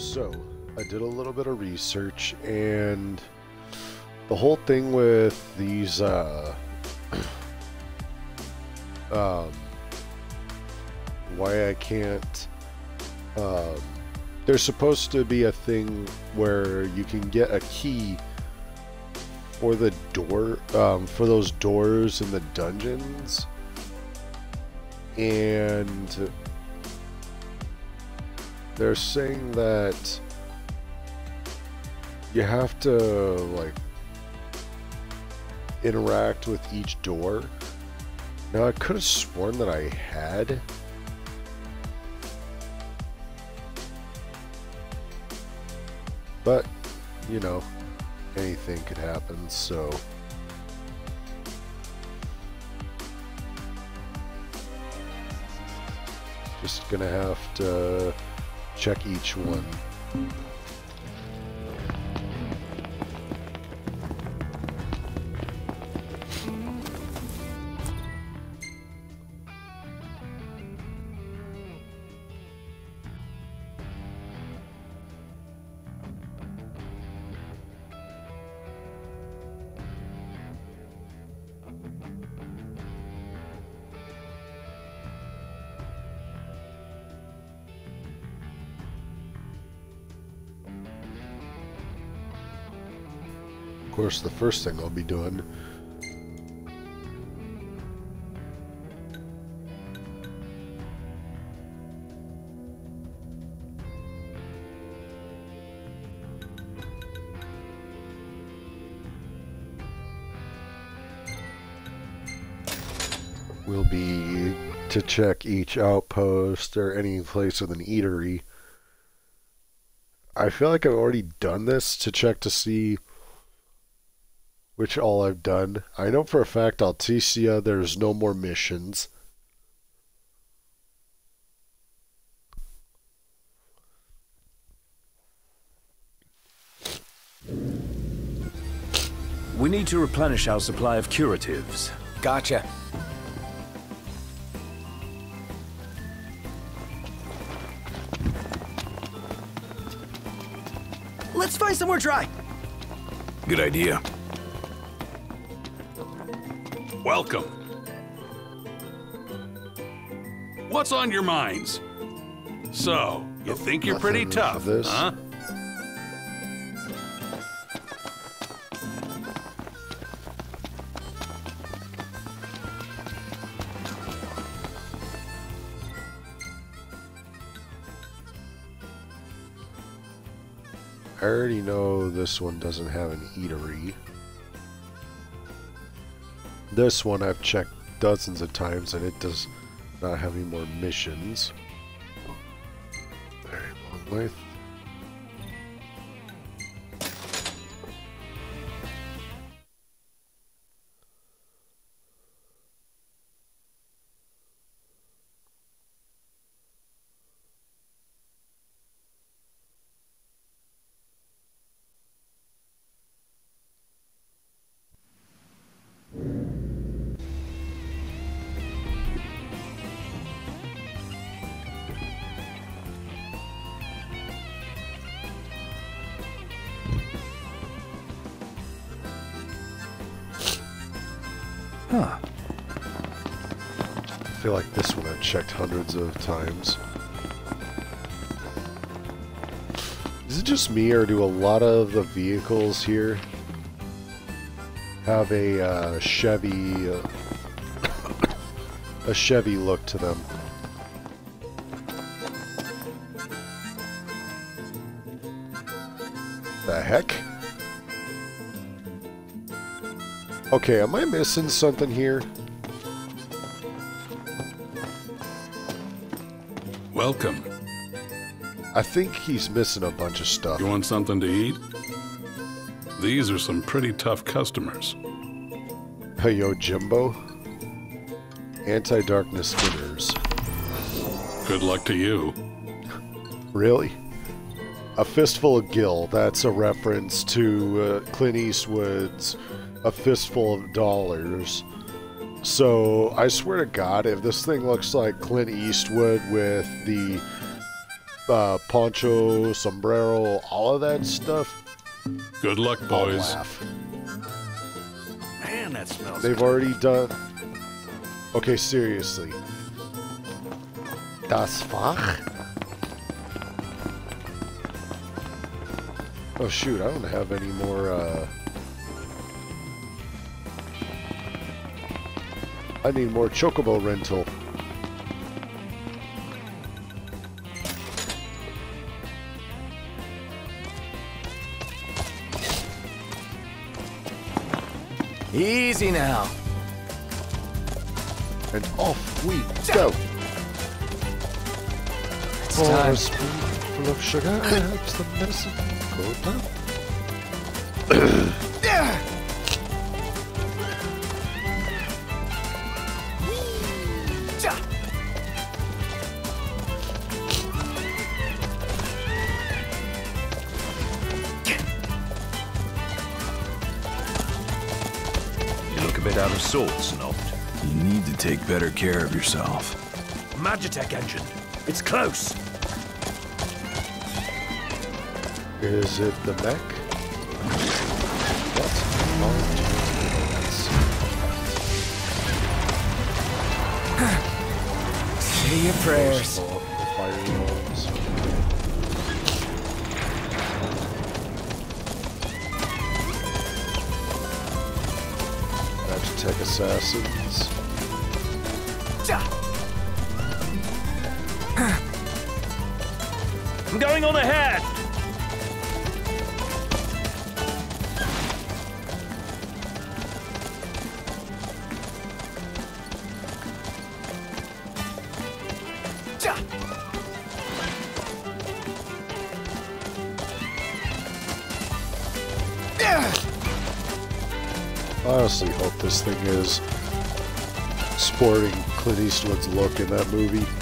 So, I did a little bit of research, and the whole thing with these, uh, um, why I can't, um, there's supposed to be a thing where you can get a key for the door, um, for those doors in the dungeons, and they're saying that you have to like interact with each door. Now I could have sworn that I had. But, you know, anything could happen, so just gonna have to check each one. Course, the first thing I'll be doing will be to check each outpost or any place with an eatery. I feel like I've already done this to check to see which all I've done. I know for a fact Altissia there's no more missions. We need to replenish our supply of curatives. Gotcha. Let's find somewhere dry. Good idea. Welcome. What's on your minds? So, you think you're pretty tough, this. huh? I already know this one doesn't have an eatery. This one I've checked dozens of times and it does not have any more missions. Long way. Checked hundreds of times. Is it just me, or do a lot of the vehicles here have a uh, Chevy, uh, a Chevy look to them? The heck? Okay, am I missing something here? Welcome. I think he's missing a bunch of stuff. You want something to eat? These are some pretty tough customers. Hey, yo, Jimbo. Anti-darkness spinners. Good luck to you. Really? A Fistful of Gil. That's a reference to uh, Clint Eastwood's A Fistful of Dollars. So, I swear to God, if this thing looks like Clint Eastwood with the uh, poncho, sombrero, all of that stuff, Good luck, boys. laugh. Man, that smells They've already done. Okay, seriously. Das Fach? Oh shoot, I don't have any more, uh... I need more Chocobo rental. Easy now. And off we go! It's For time. a spoonful of sugar helps the medicine go down. take better care of yourself. Magitech engine. It's close. Is it the mech? What? Say your prayers. Clint Eastwood's look in that movie.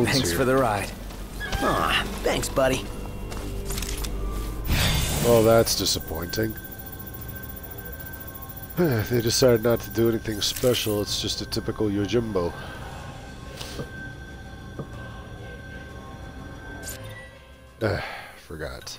A lot of bones Thanks here. for the ride. Aw, thanks, buddy. Oh, that's disappointing. they decided not to do anything special. It's just a typical Yojimbo. Ah, forgot.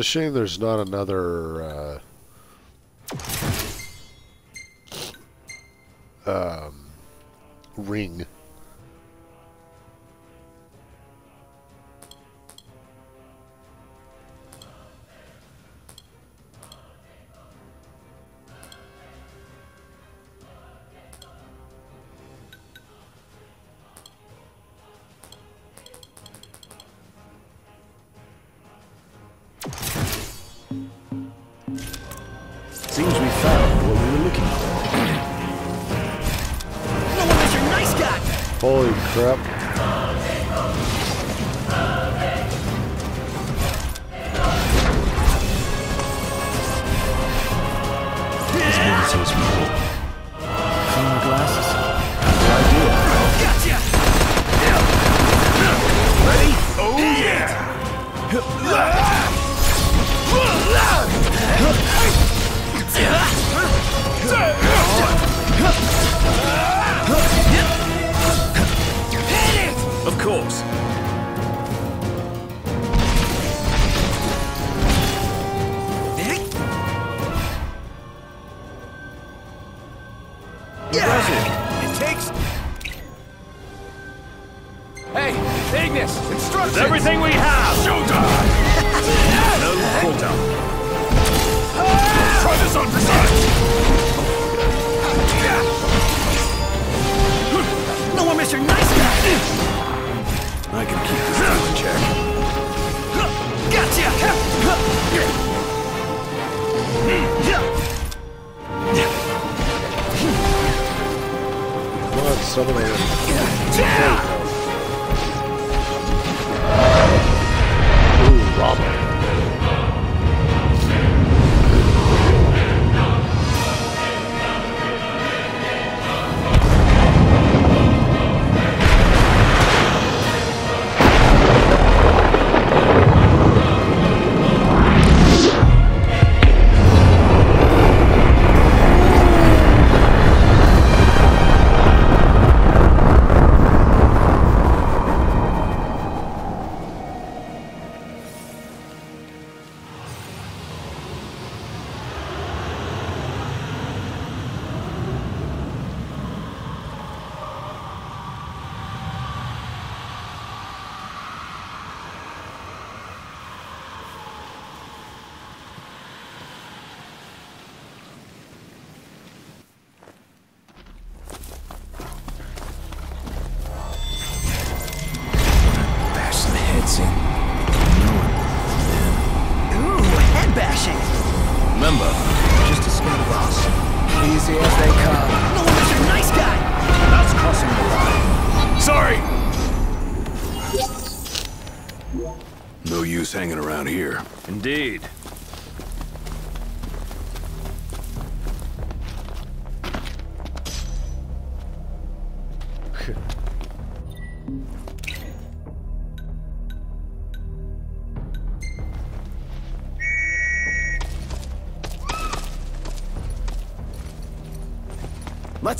A shame there's not another uh, um, ring.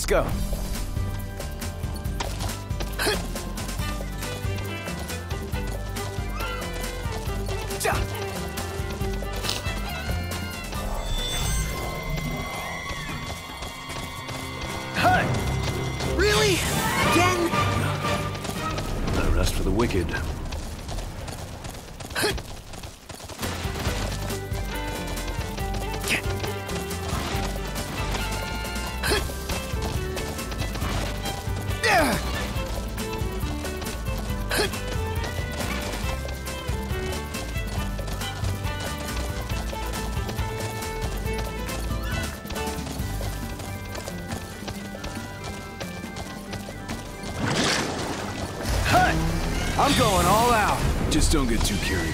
Let's go. Really? Again? No rest for the wicked. too curious.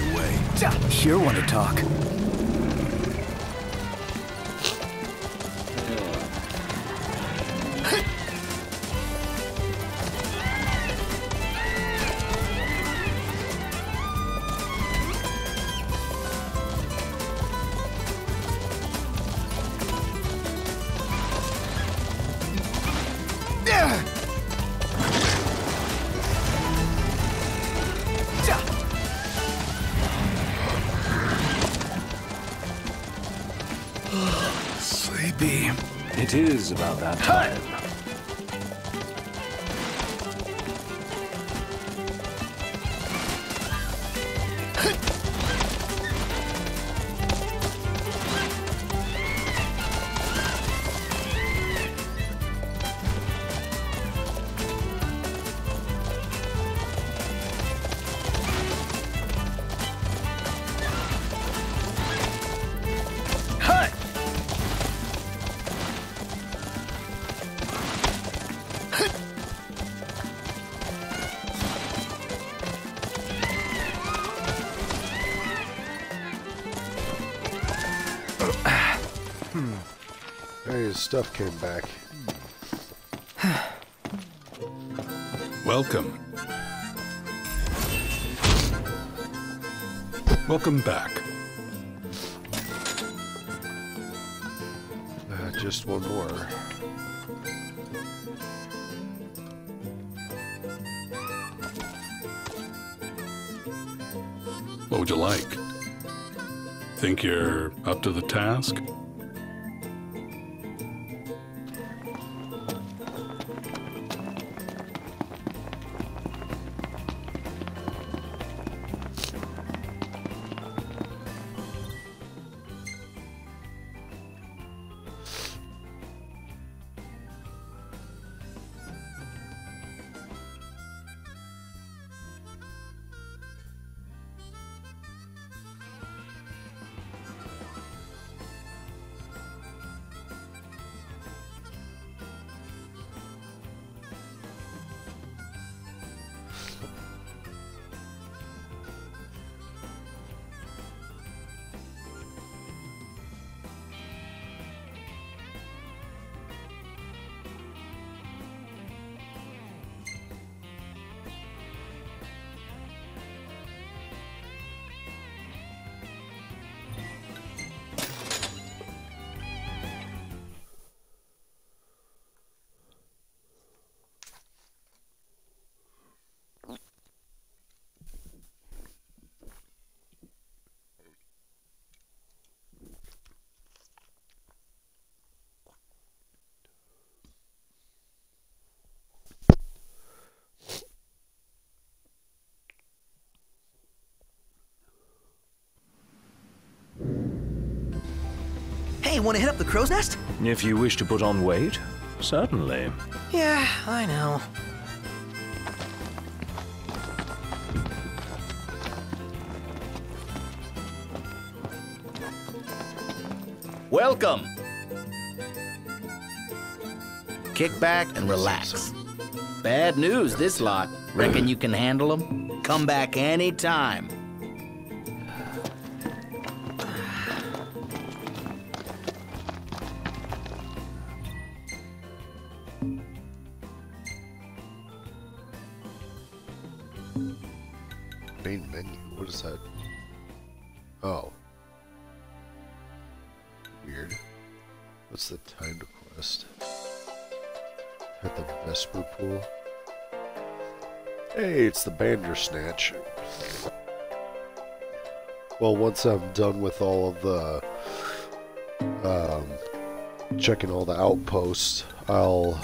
It is about that time. stuff came back. Welcome. Welcome back. Uh, just one more. What would you like? Think you're up to the task? Hey, wanna hit up the crow's nest? If you wish to put on weight, certainly. Yeah, I know. Welcome. Kick back and relax. Bad news, this lot. Reckon you can handle them? Come back anytime. Bandersnatch. Well, once I'm done with all of the um, checking all the outposts, I'll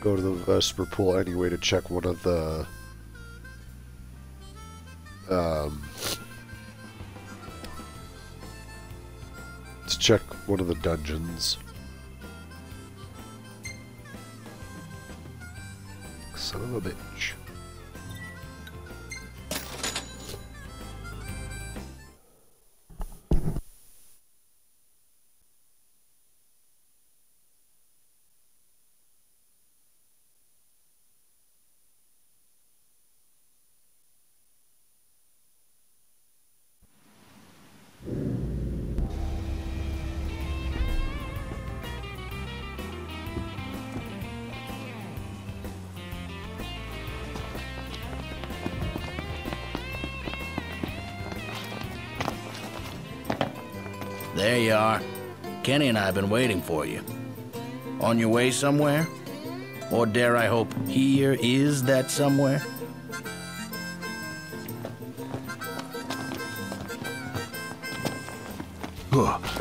go to the Vesper Pool anyway to check one of the um, to check one of the dungeons. Son of a bitch. You are. Kenny and I have been waiting for you. On your way somewhere? Or dare I hope, here is that somewhere? Huh.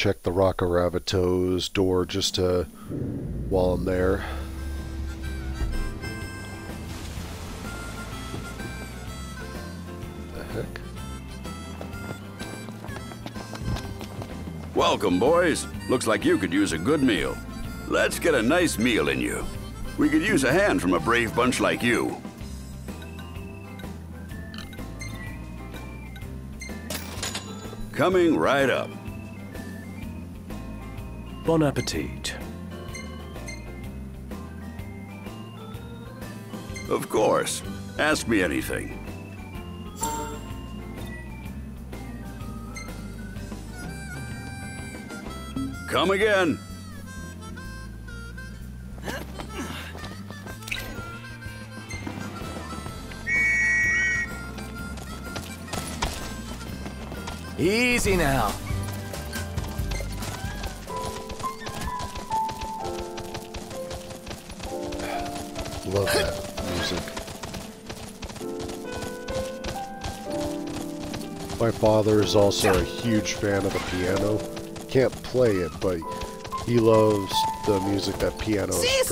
Check the Rock of Ravatogh's door just to while I'm there. The heck? Welcome, boys. Looks like you could use a good meal. Let's get a nice meal in you. We could use a hand from a brave bunch like you. Coming right up. Bon appetit. Of course. Ask me anything. Come again. Easy now. Father is also a huge fan of the piano. Can't play it, but he loves the music that pianos See,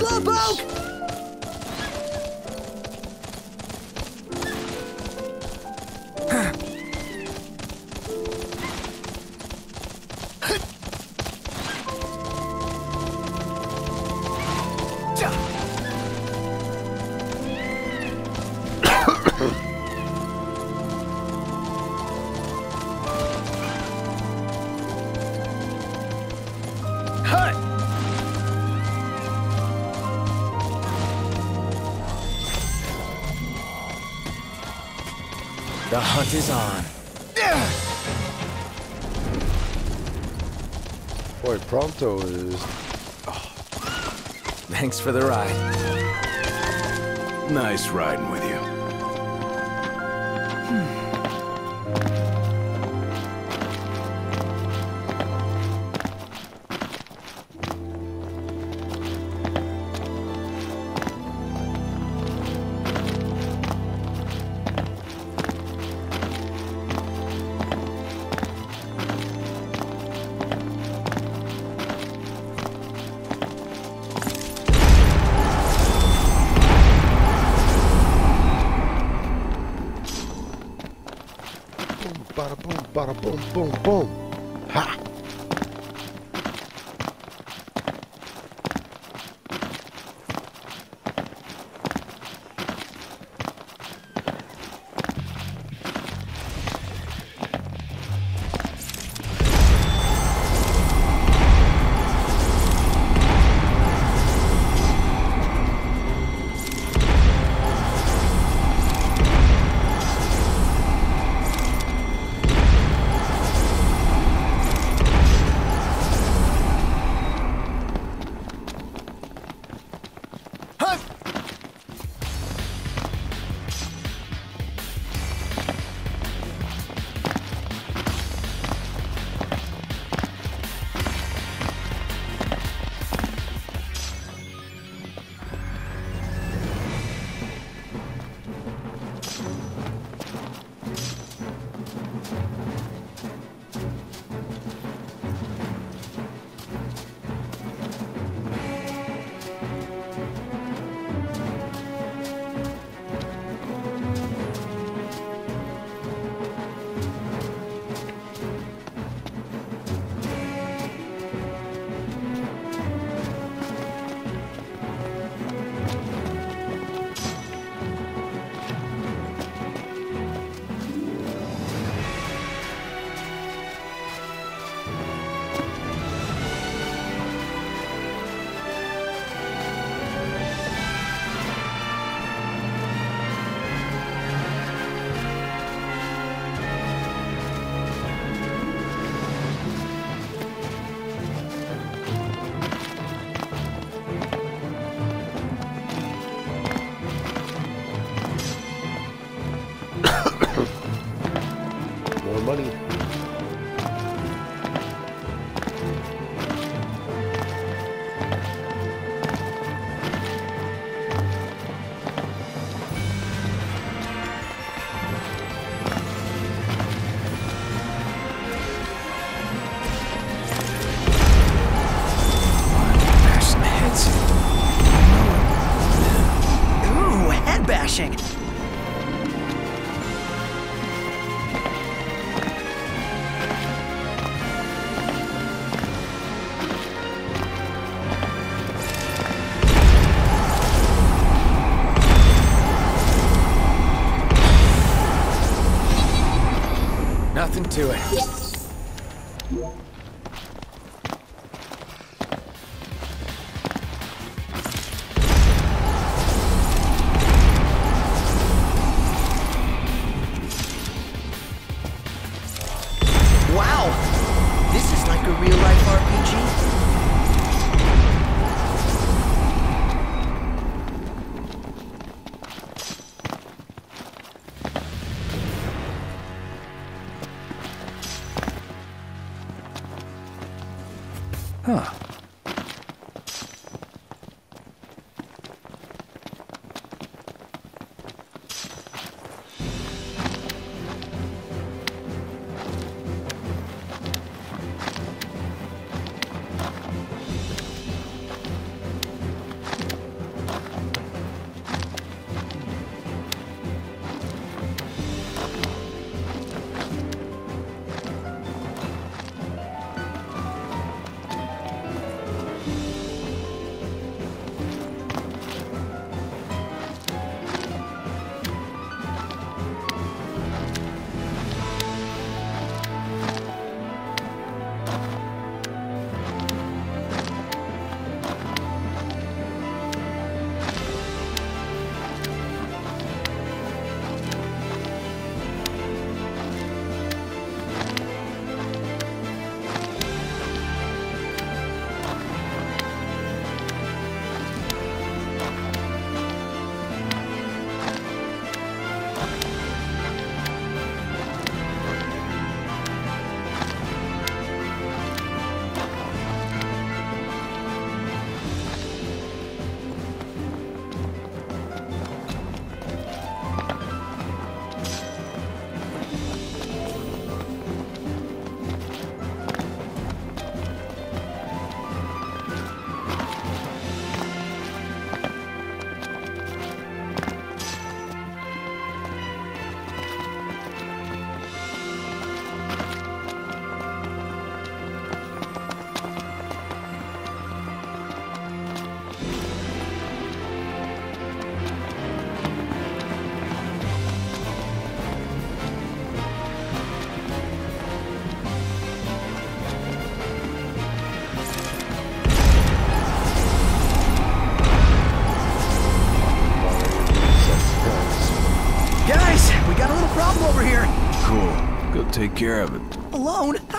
The hunt is on. Boy, Prompto is Thanks for the ride. Nice riding with boom, boom,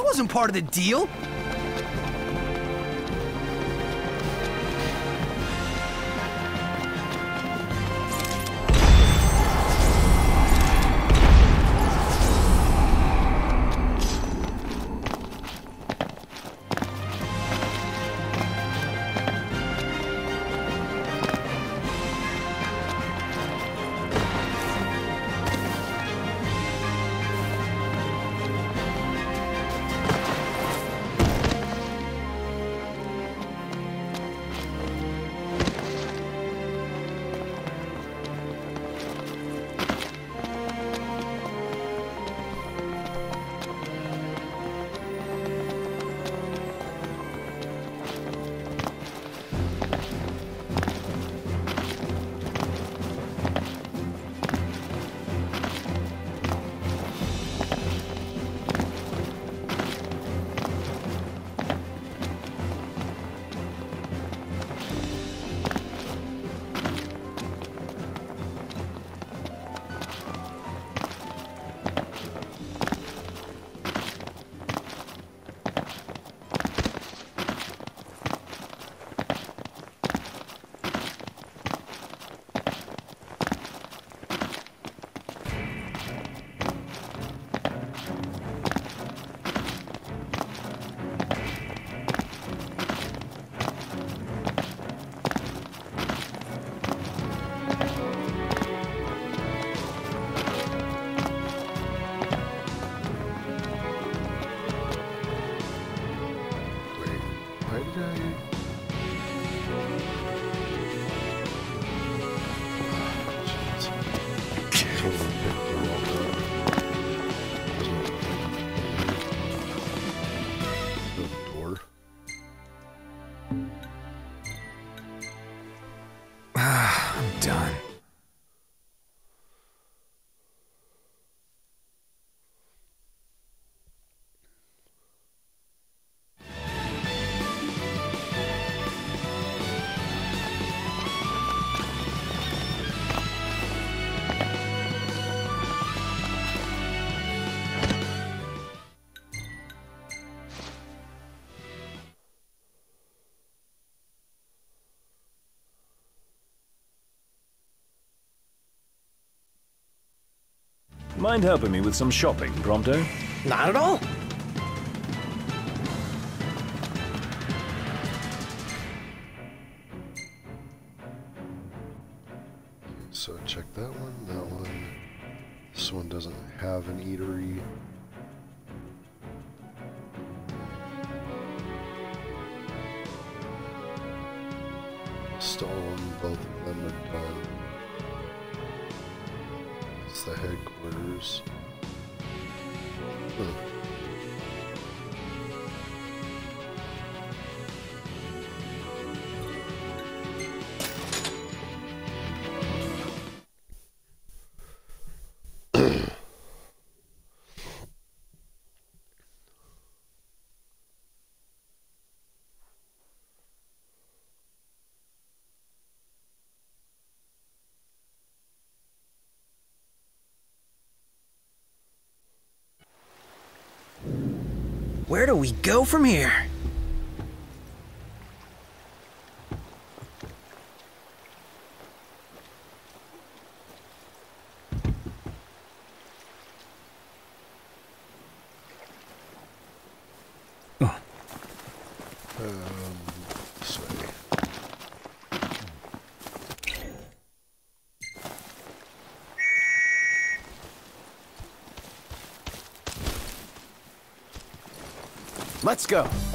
wasn't part of the deal. Mind helping me with some shopping, Prompto? Not at all. Where do we go from here? Let's go.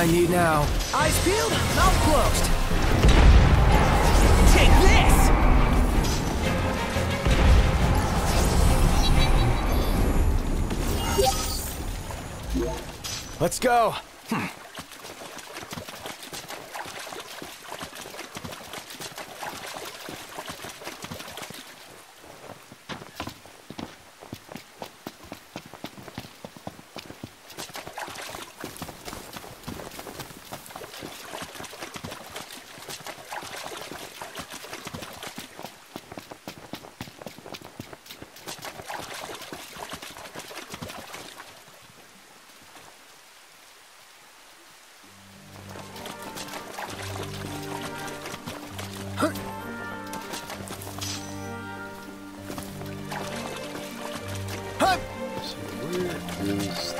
I need now. Eyes peeled, mouth closed. Take this! Let's go. Oops,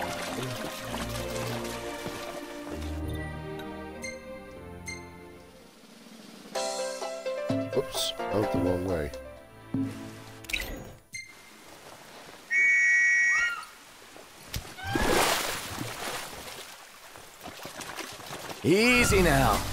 went the wrong way. Easy now.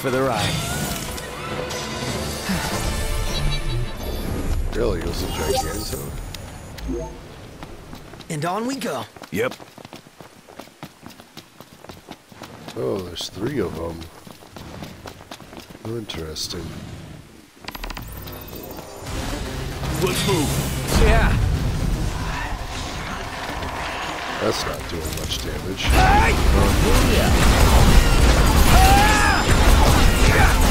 For the ride. Really, it was a Giganto? And on we go. Yep. Oh, there's three of them. Interesting. Let's move. Yeah. That's not doing much damage. Oh, Ignis!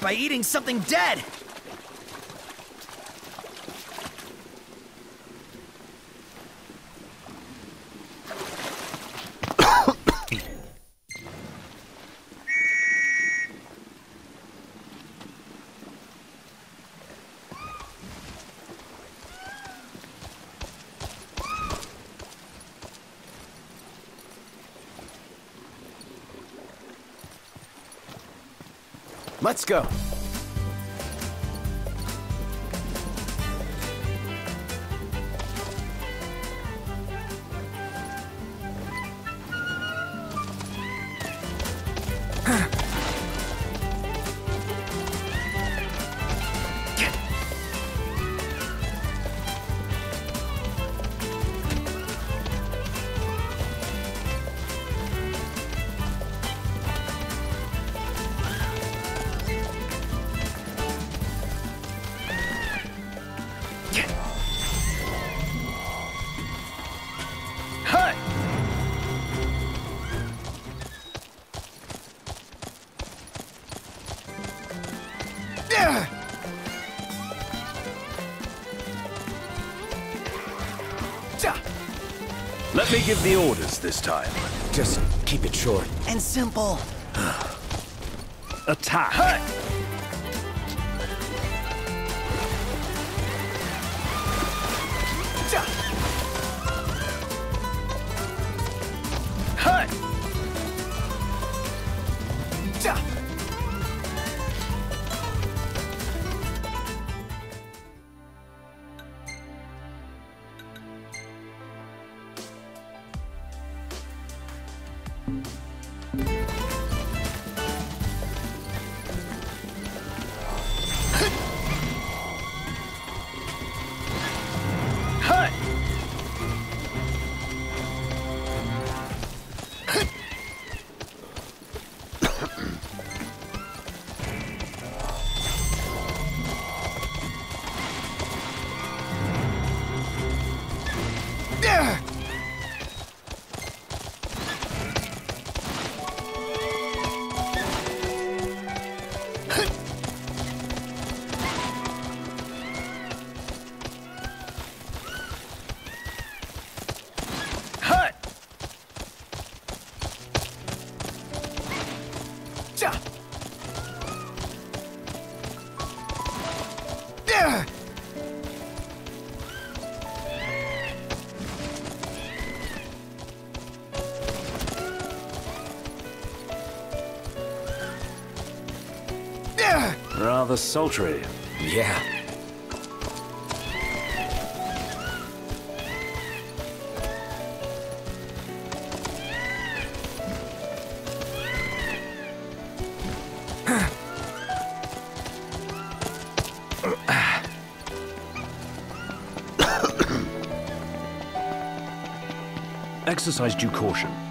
by eating something dead! Let's go. Let me give the orders this time. Just keep it short. And simple. Attack! Sultry. Yeah. Exercise due caution.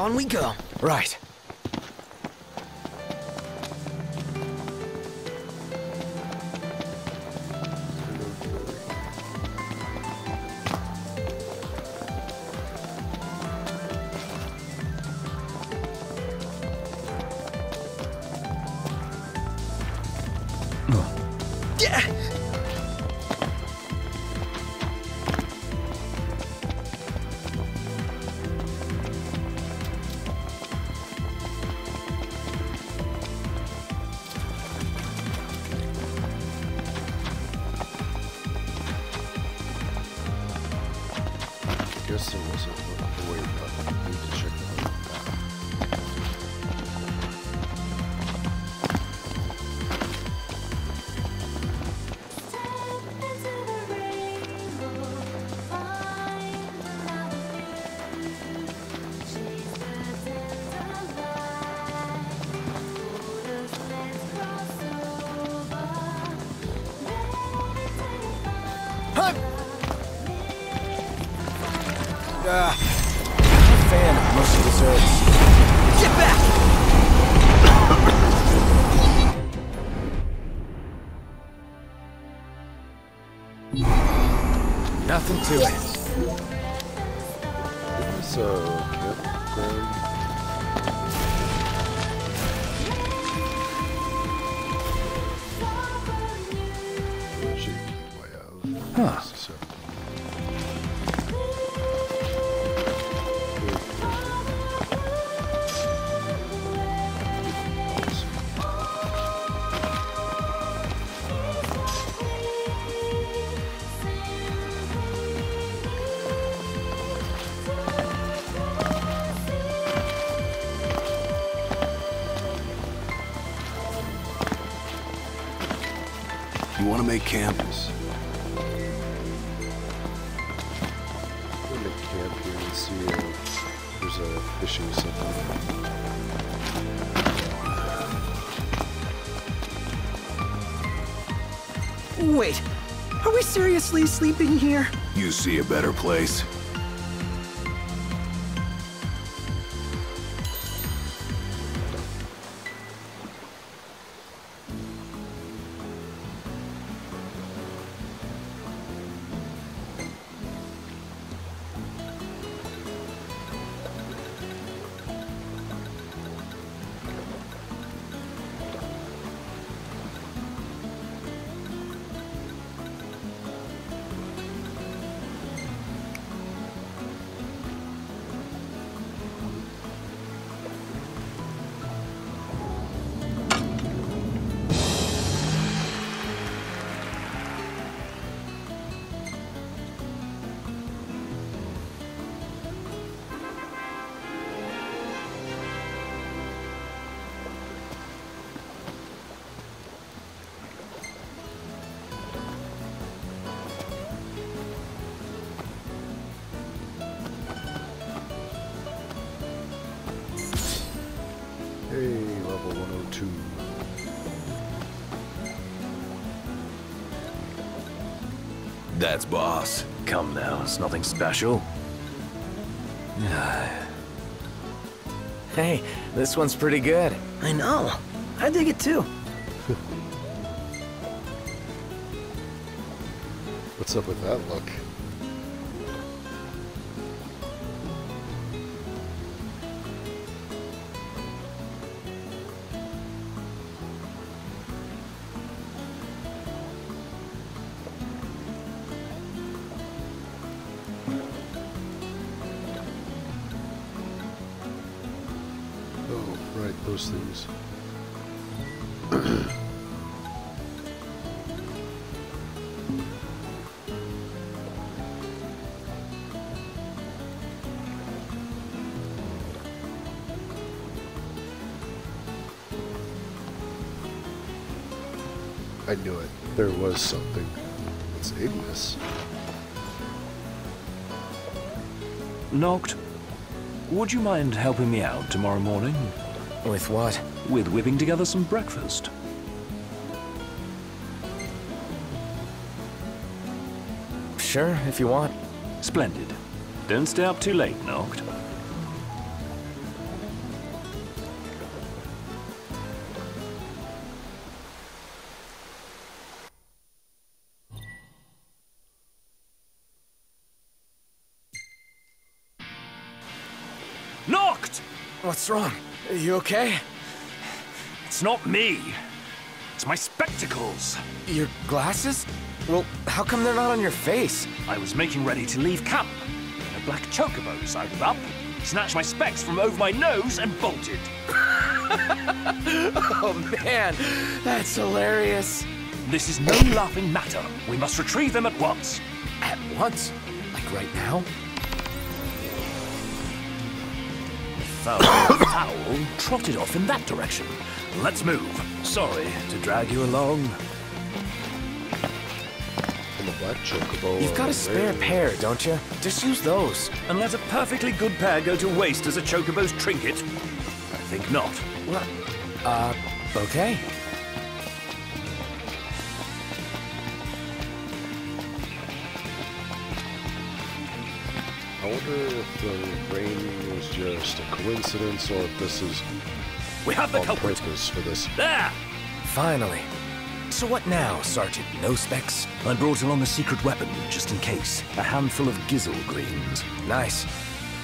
On we go. Right. You want to make camp? I'm gonna camp here and see if there's a fishing something. Wait, are we seriously sleeping here? You see a better place? That's boss. Come now, it's nothing special. Hey, this one's pretty good. I know. I dig it too. What's up with that look? Those things. I knew it. There was something. It's ignis. Noct. Would you mind helping me out tomorrow morning? With what? With whipping together some breakfast. Sure, if you want. Splendid. Don't stay up too late, Noct. Noct! What's wrong? You okay? It's not me. It's my spectacles. Your glasses? Well, how come they're not on your face? I was making ready to leave camp. And a black chocobo sidled up, snatched my specs from over my nose, and bolted. Oh man, that's hilarious. This is no laughing matter. We must retrieve them at once. At once? Like right now? Foul fowl trotted off in that direction. Let's move. Sorry to drag you along. You've got a spare pair, don't you? Just use those. And let a perfectly good pair go to waste as a chocobo's trinket? I think not. What? Uh, okay. I wonder if the rain was just a coincidence or if this is We have the on culprit. purpose for this. There! Finally. So what now, Sergeant No Specs? I brought along a secret weapon, just in case. A handful of Gysahl greens. Nice.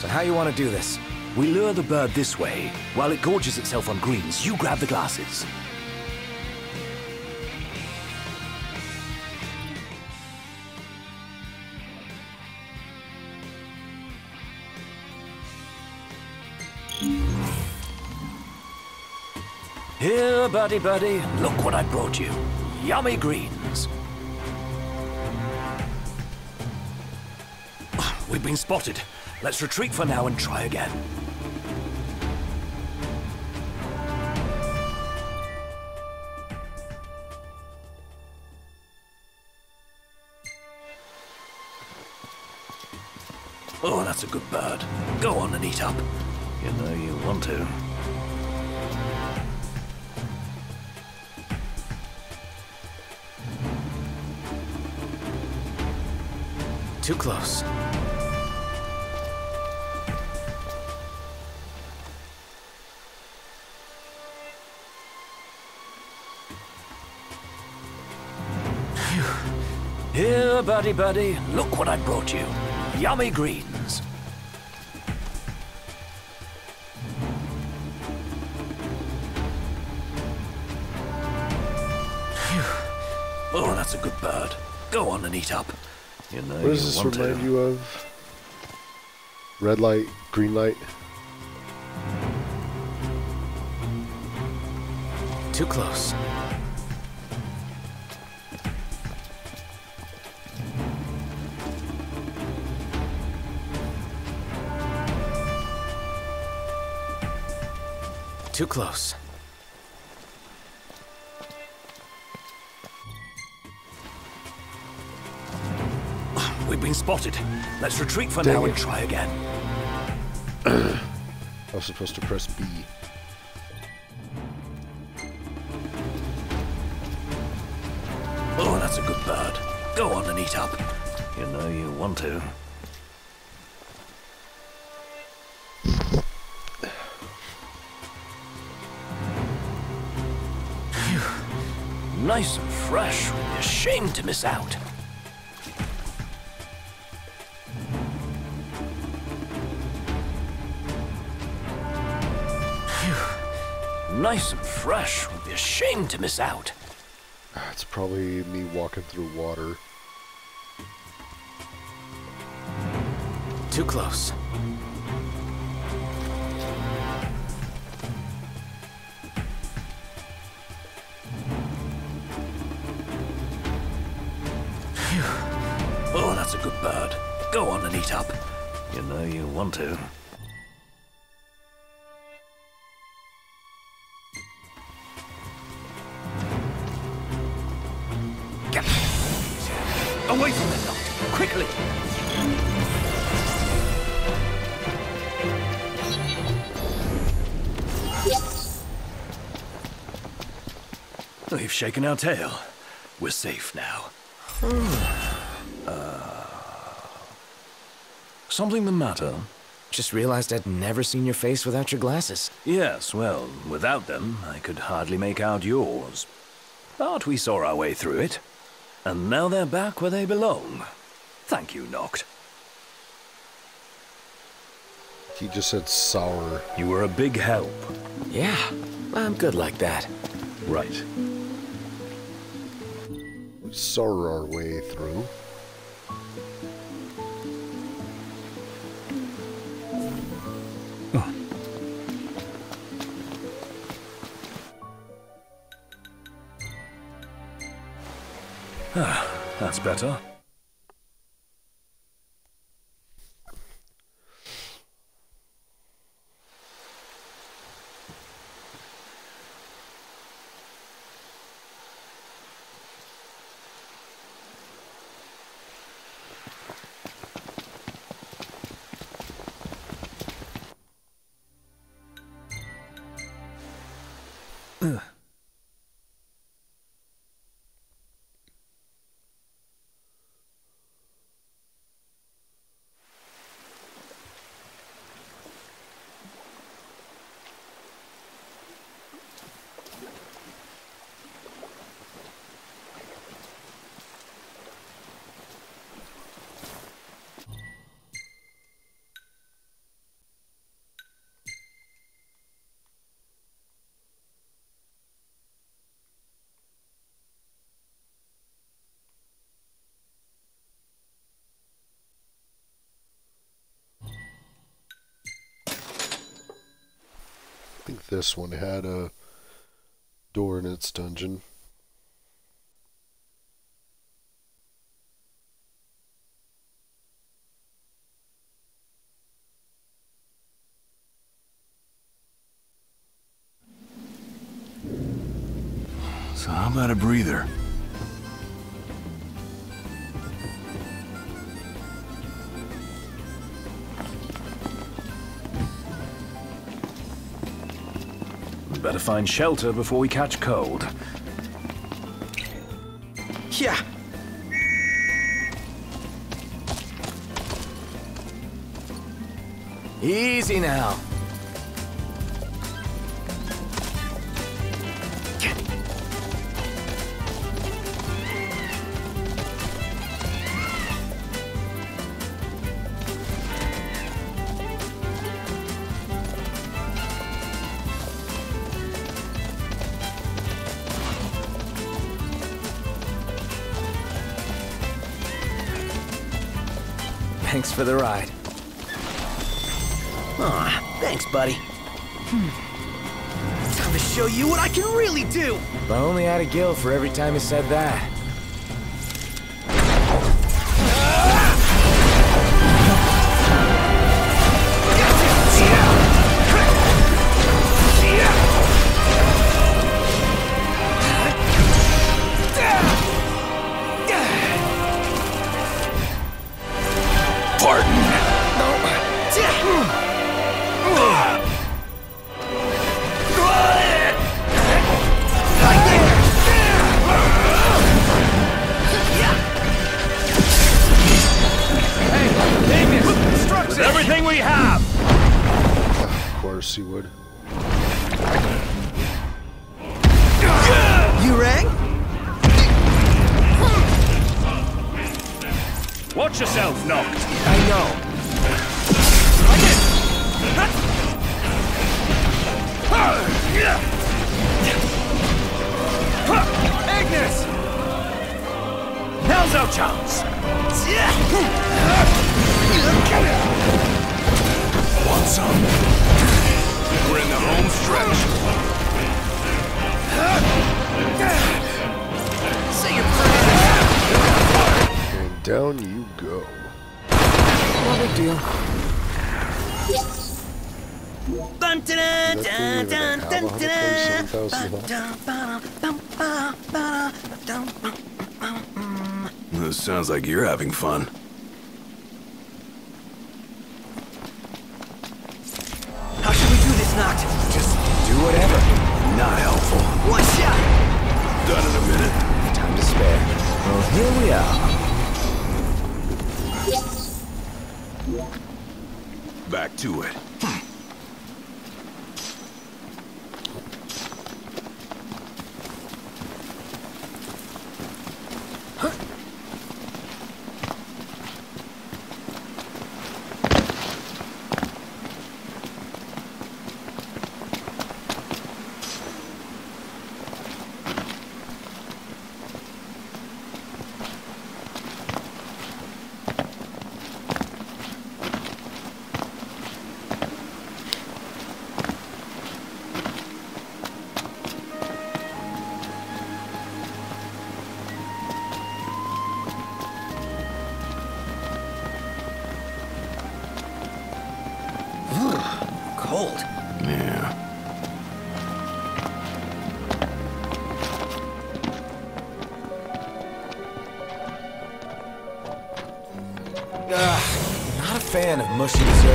So how you want to do this? We lure the bird this way. While it gorges itself on greens, you grab the glasses. Here, buddy, buddy, look what I brought you. Yummy greens. We've been spotted. Let's retreat for now and try again. Oh, that's a good bird. Go on and eat up. You know you want to. Too close. Here, buddy, buddy, look what I brought you. Yummy greens. Phew. Oh, that's a good bird. Go on and eat up. You know What does this remind to. you of? Red light, green light. Too close. Too close. We've been spotted. Let's retreat for Dang now it. and try again. I was supposed to press B. Oh, that's a good bird. Go on and eat up. You know you want to. nice and fresh. Shame to miss out. Nice and fresh. Would be a shame to miss out. Ah, it's probably me walking through water. Too close. Oh, that's a good bird. Go on and eat up. You know you want to. We've shaken our tail. We're safe now. Uh, something the matter? Just realized I'd never seen your face without your glasses. Yes, well, without them, I could hardly make out yours. But we saw our way through it. And now they're back where they belong. Thank you, Noct. He just said sour. You were a big help. Yeah, I'm good like that. Right. We sour our way through. Ah, That's better. I think this one had a door in its dungeon. Find shelter before we catch cold. Yeah. Easy now. Thanks for the ride. Aw, thanks, buddy. Hmm. Time to show you what I can really do! If I only had a Gil for every time you said that. You're having fun. Mushy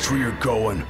watch where you're going?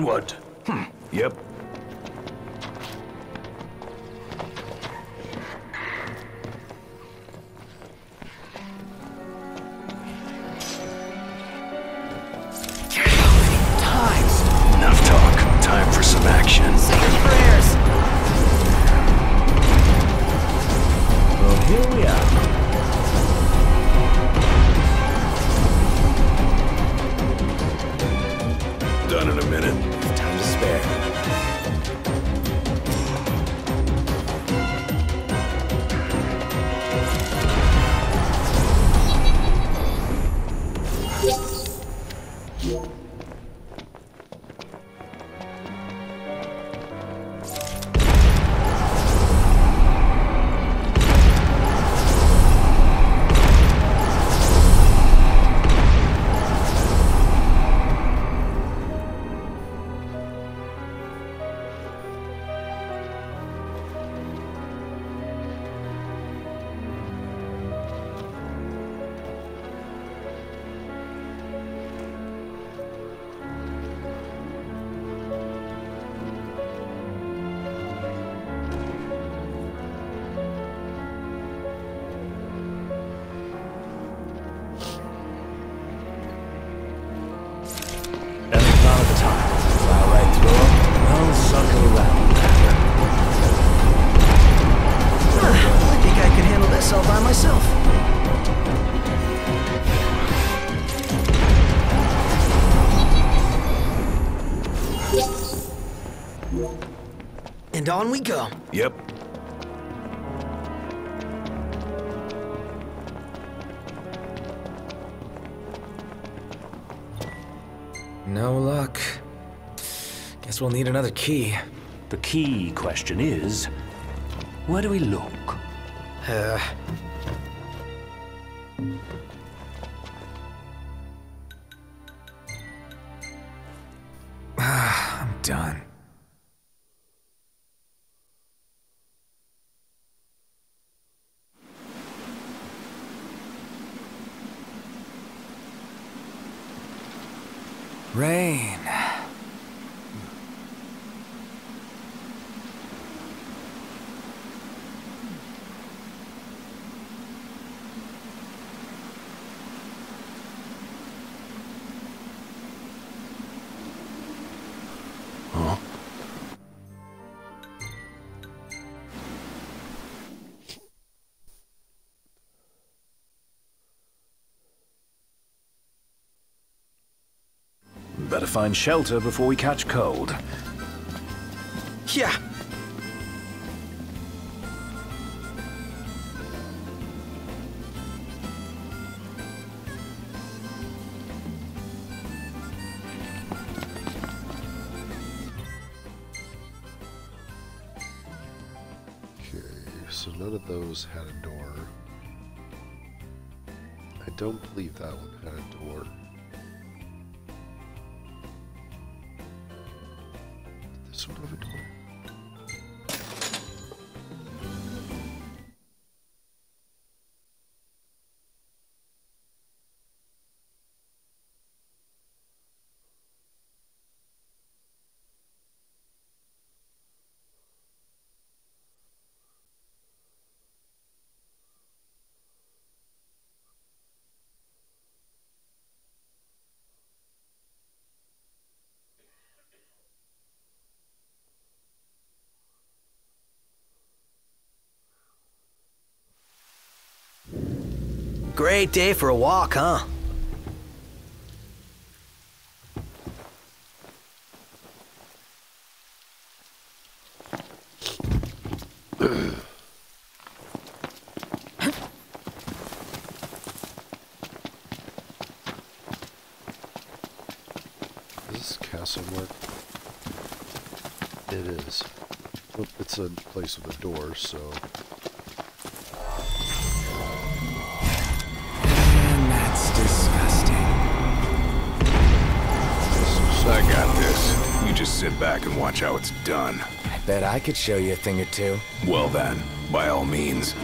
Onward! And on we go. Yep. No luck. Guess we'll need another key. The key question is, where do we look? Uh, find shelter before we catch cold. Yeah. Okay, so none of those had a door. I don't believe that one had a door. Great day for a walk, huh? This castle mark? It is. It's a place with a door, so. How it's done. I bet I could show you a thing or two. Well then, by all means.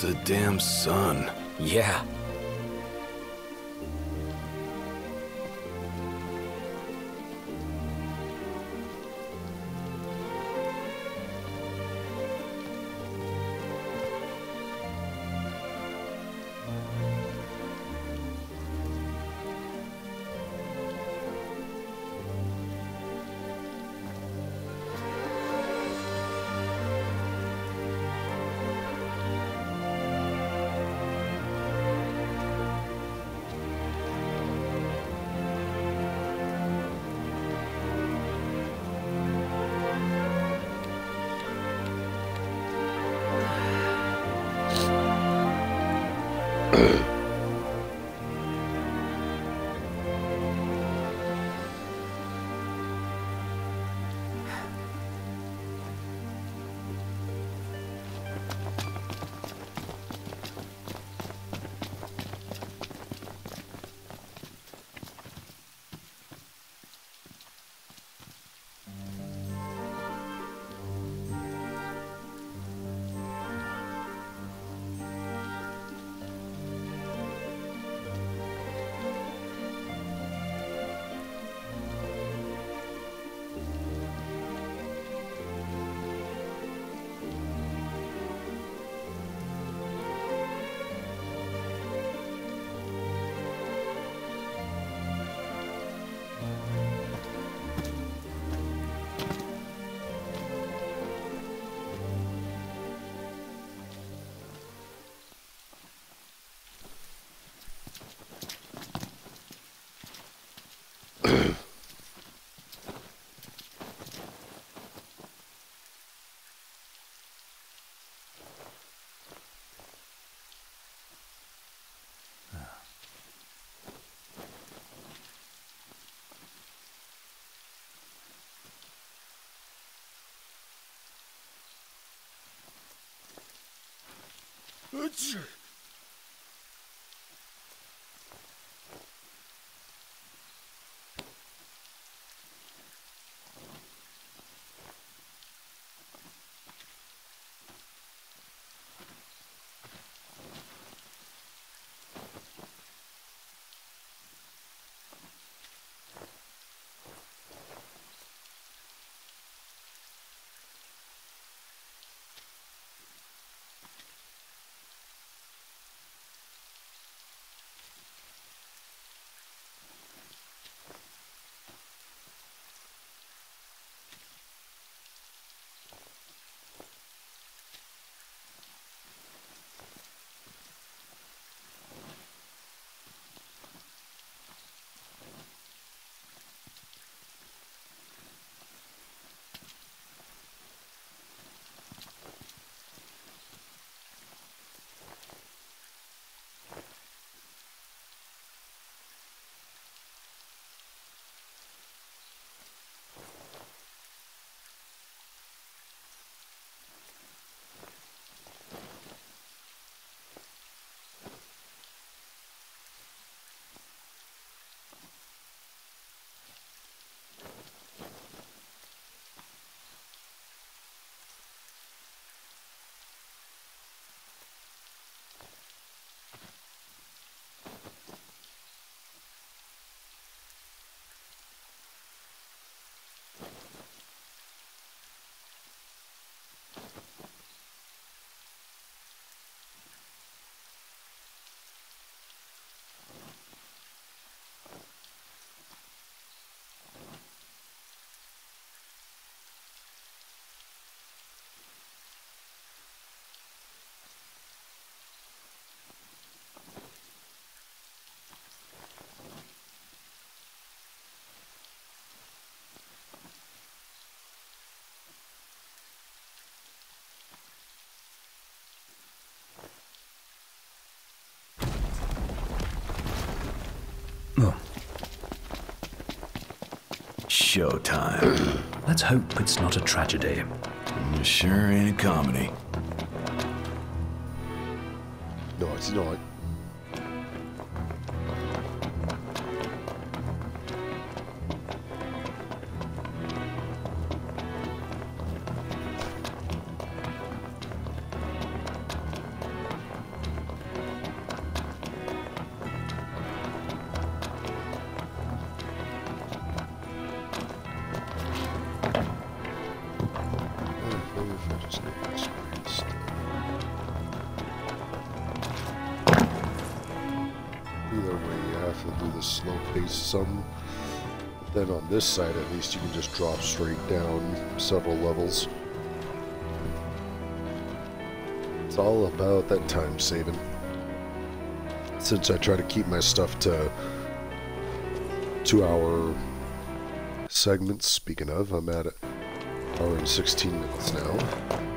The damn sun? Yeah. Achoo. Showtime. Let's hope it's not a tragedy. It sure ain't a comedy. No, it's not. This side, at least, you can just drop straight down several levels. It's all about that time saving. Since I try to keep my stuff to two hour segments, speaking of, I'm at an hour and 16 minutes now.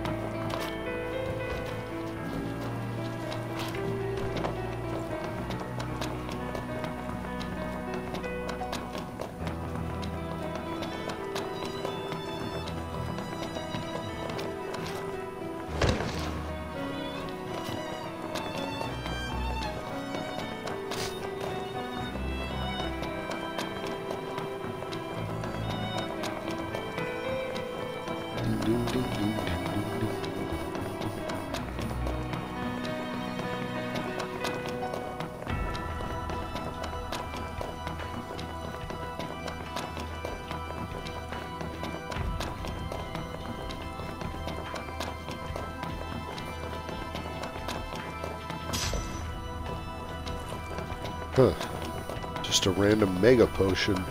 Random mega potion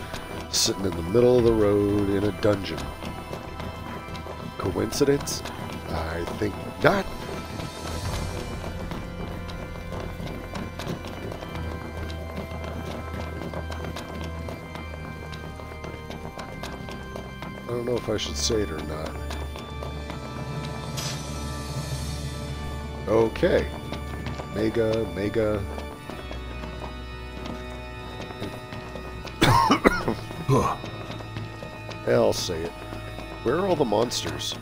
sitting in the middle of the road in a dungeon. Coincidence? I think not. I don't know if I should say it or not. Okay. Mega, mega, say it. Where are all the monsters?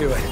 To it.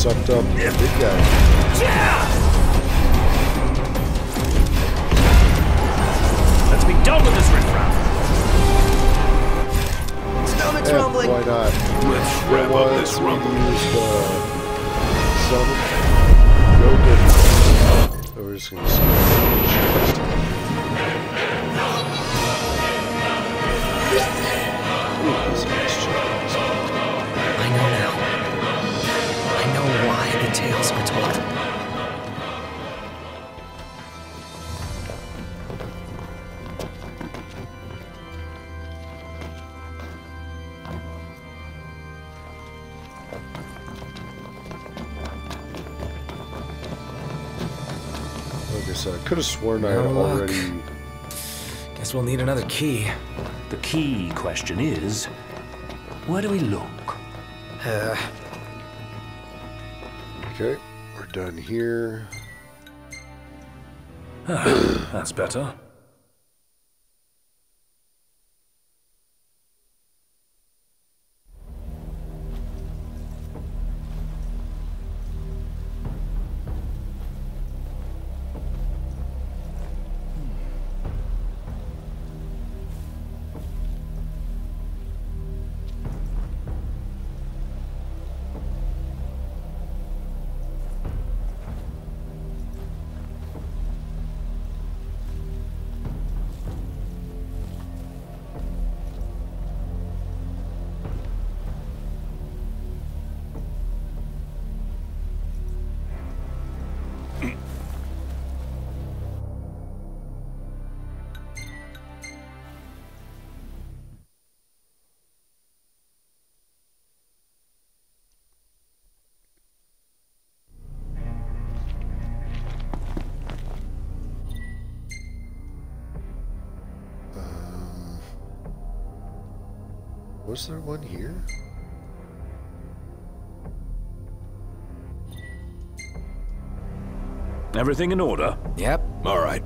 Sucked up the big guy. Have sworn I had No luck. already. Guess we'll need another key. The key question is, where do we look? Uh, Okay, we're done here. That's better. Was there one here? Everything in order? yep. All right.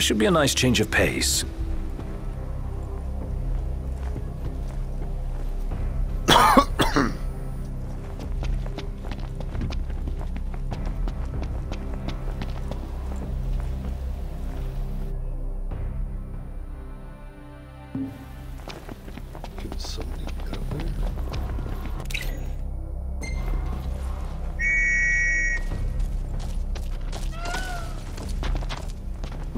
Should be a nice change of pace.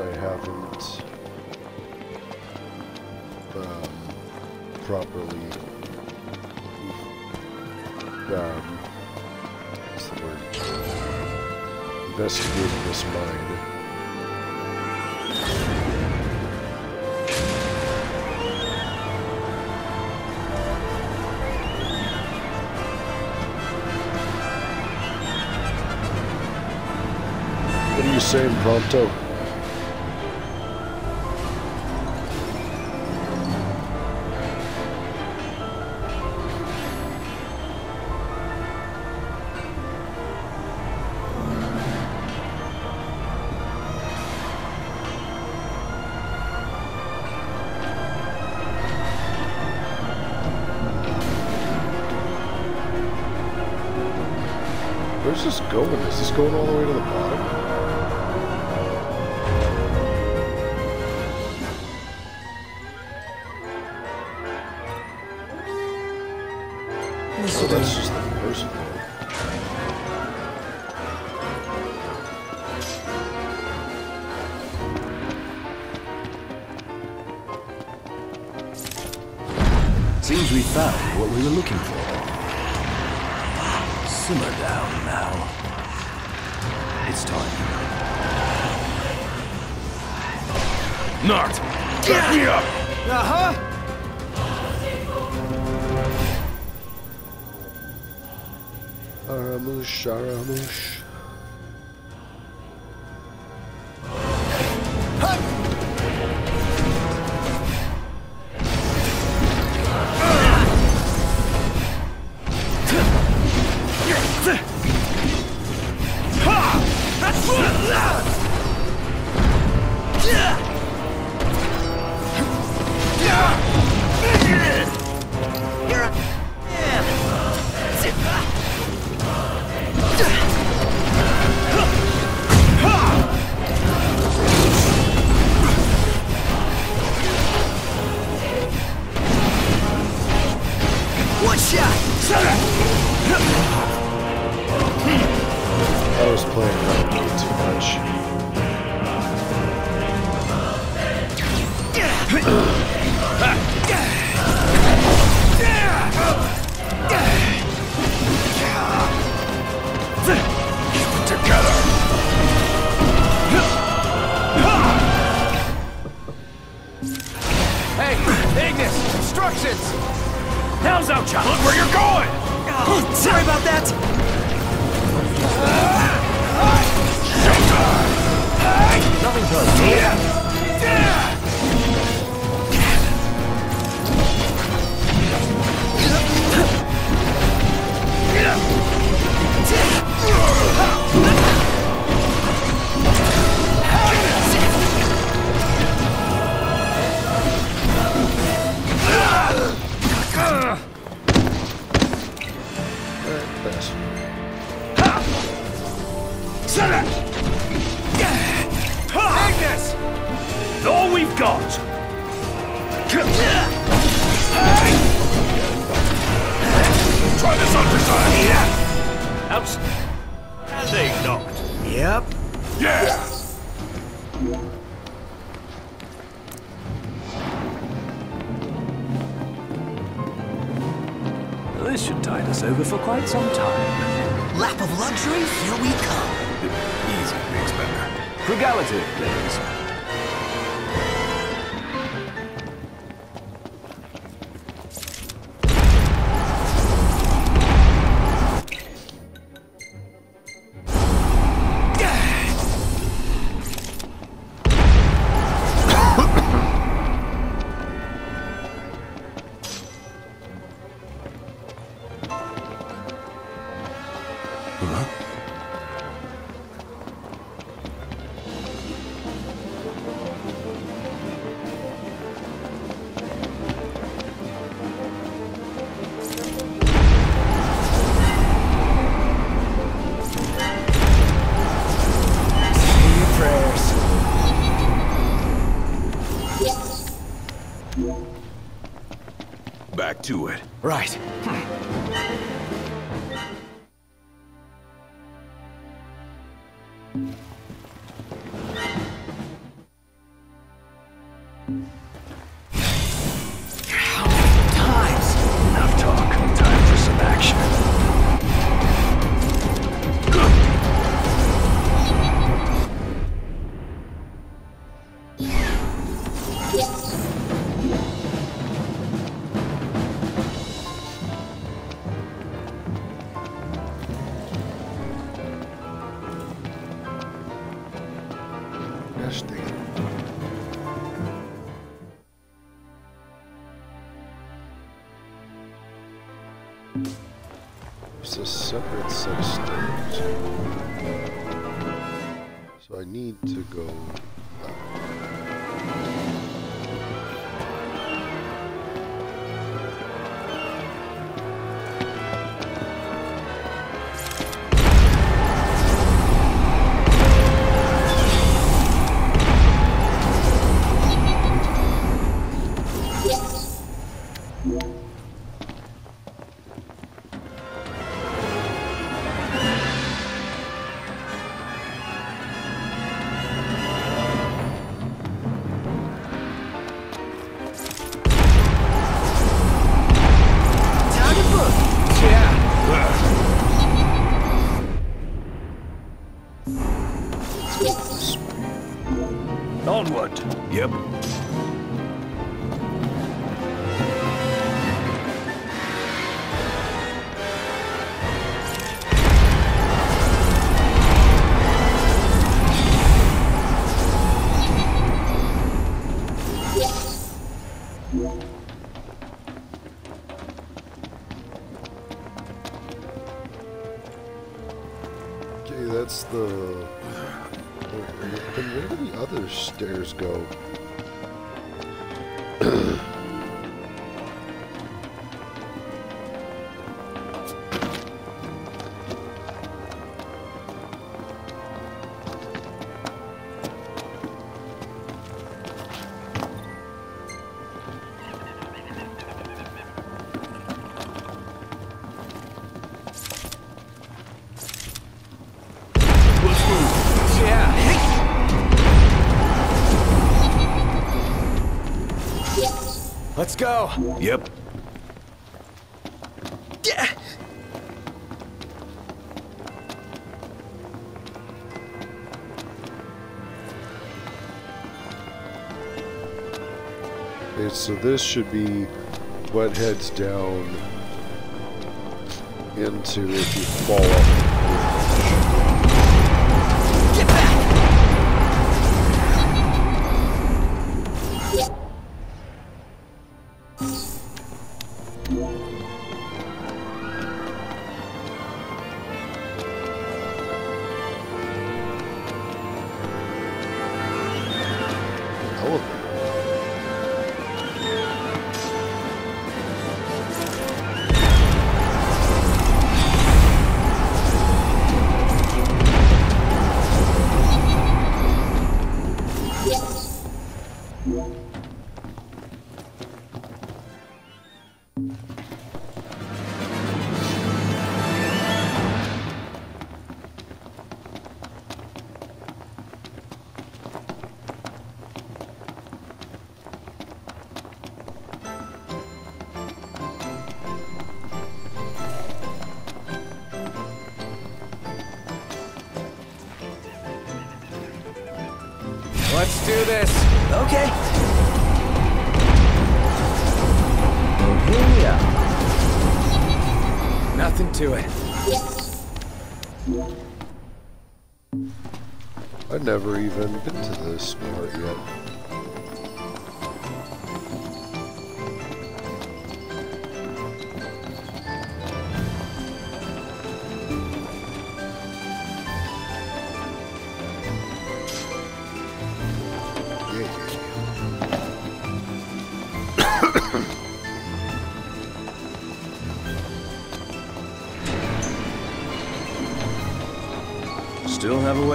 I haven't um, properly um, what's the word? Investigated this mine. What are you saying, Prompto? got! Try this on for size! Yeah! Outs they knocked. Yep. Yeah! This should tide us over for quite some time. Lap of luxury, here we come. Easy makes better. Frugality, please. go. Yep. Yeah. Okay, so this should be what heads down into if you fall off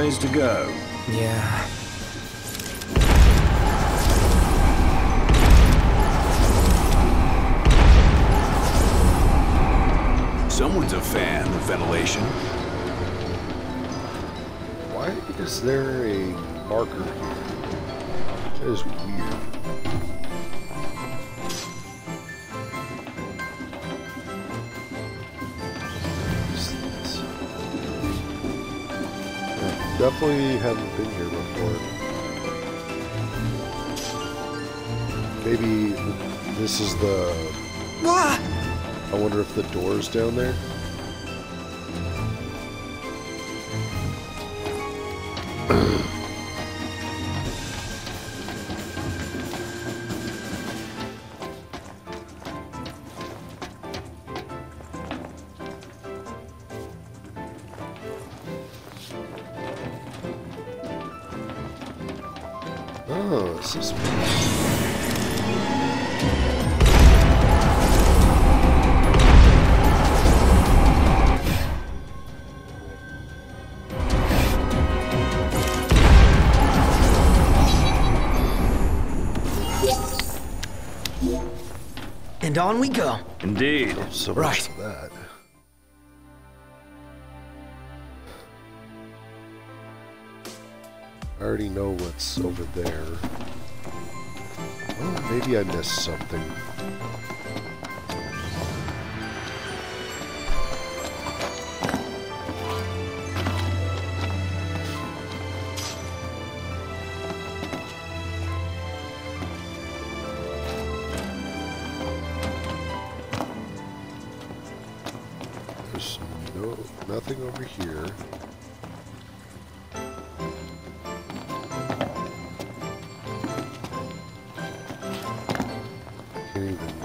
ways to go. Yeah. Someone's a fan of ventilation. Why is there a marker definitely haven't been here before. Maybe this is the... Ah! I wonder if the door's down there? On we go. Indeed. so much Right. of that. I already know what's over there. Oh, maybe I missed something. Can't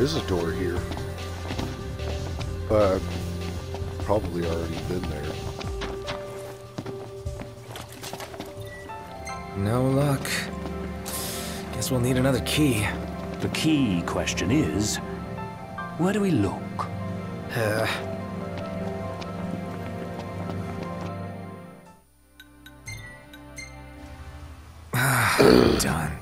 is a door here. But I've probably already been there. No luck. Guess we'll need another key. The key question is, where do we look? Uh, done.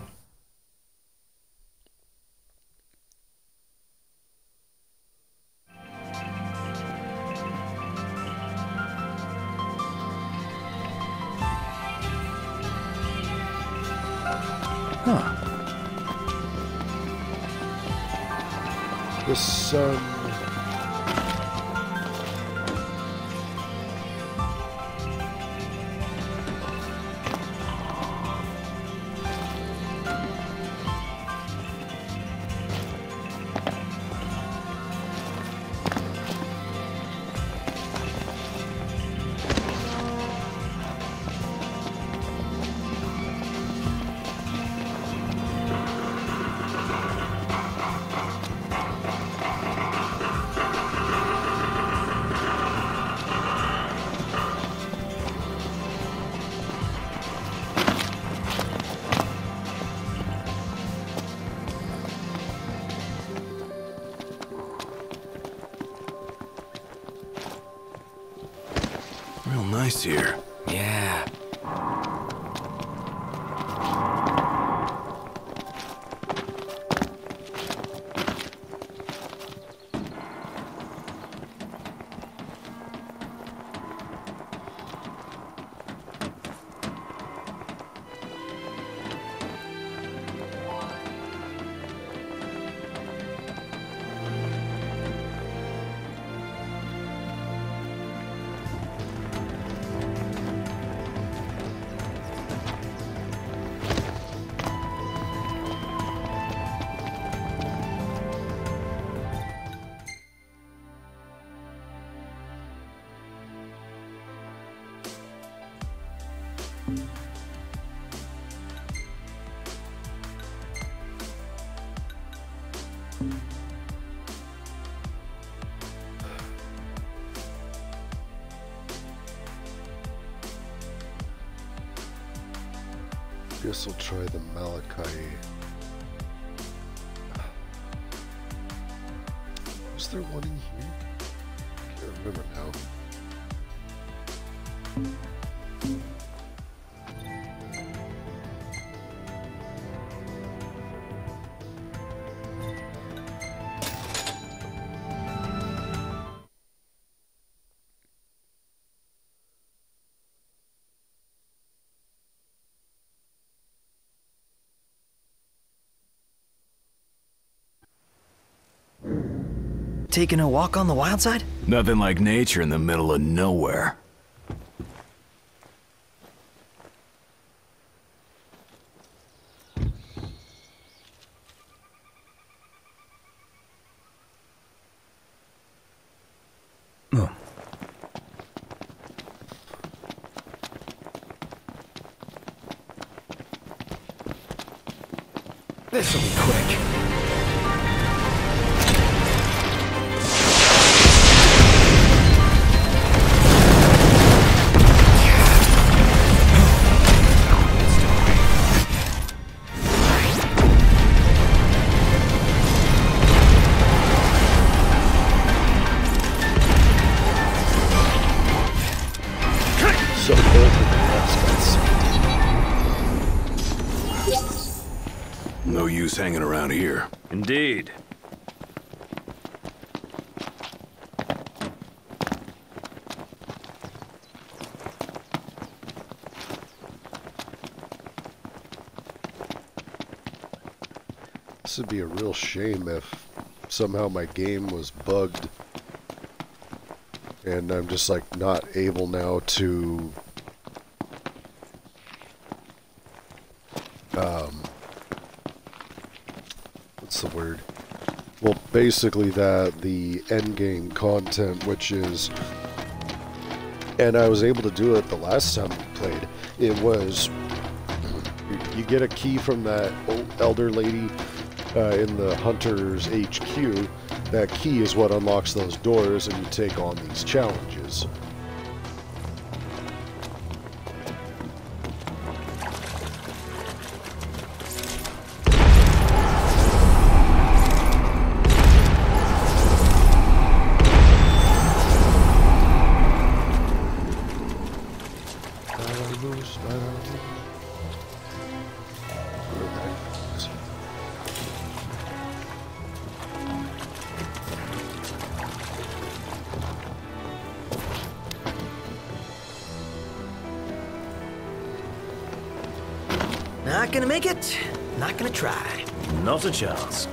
Guess I'll try the Malachi. Taking a walk on the wild side? Nothing like nature in the middle of nowhere. Shame if somehow my game was bugged. And I'm just like not able now to um what's the word? Well basically that the end game content which is and I was able to do it the last time we played it was you, you get a key from that old elder lady uh, in the hunter's HQ. That key is what unlocks those doors, and you take on these challenges. A chance.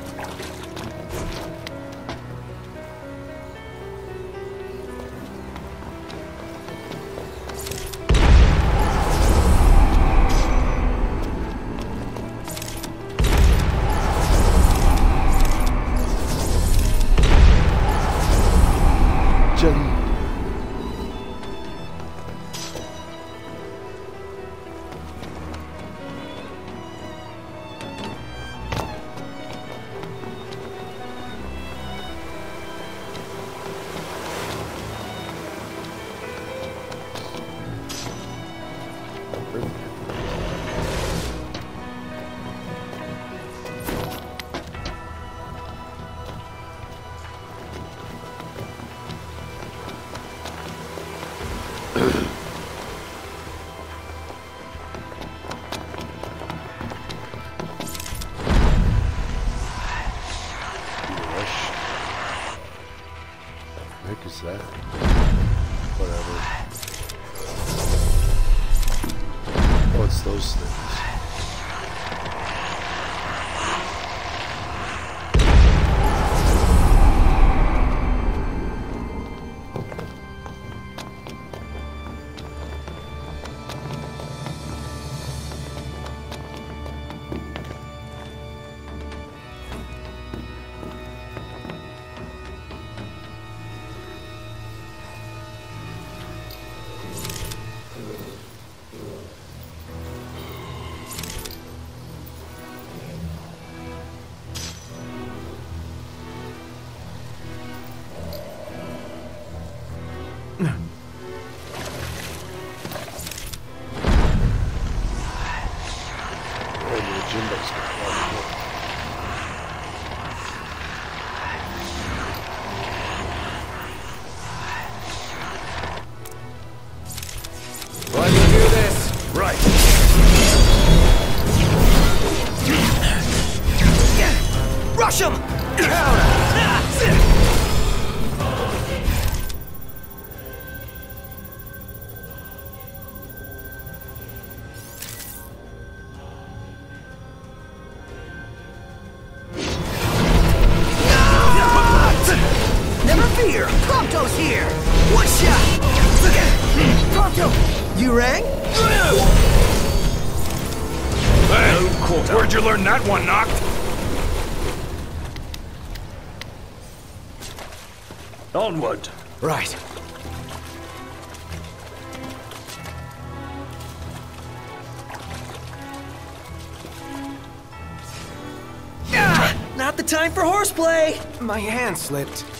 Hand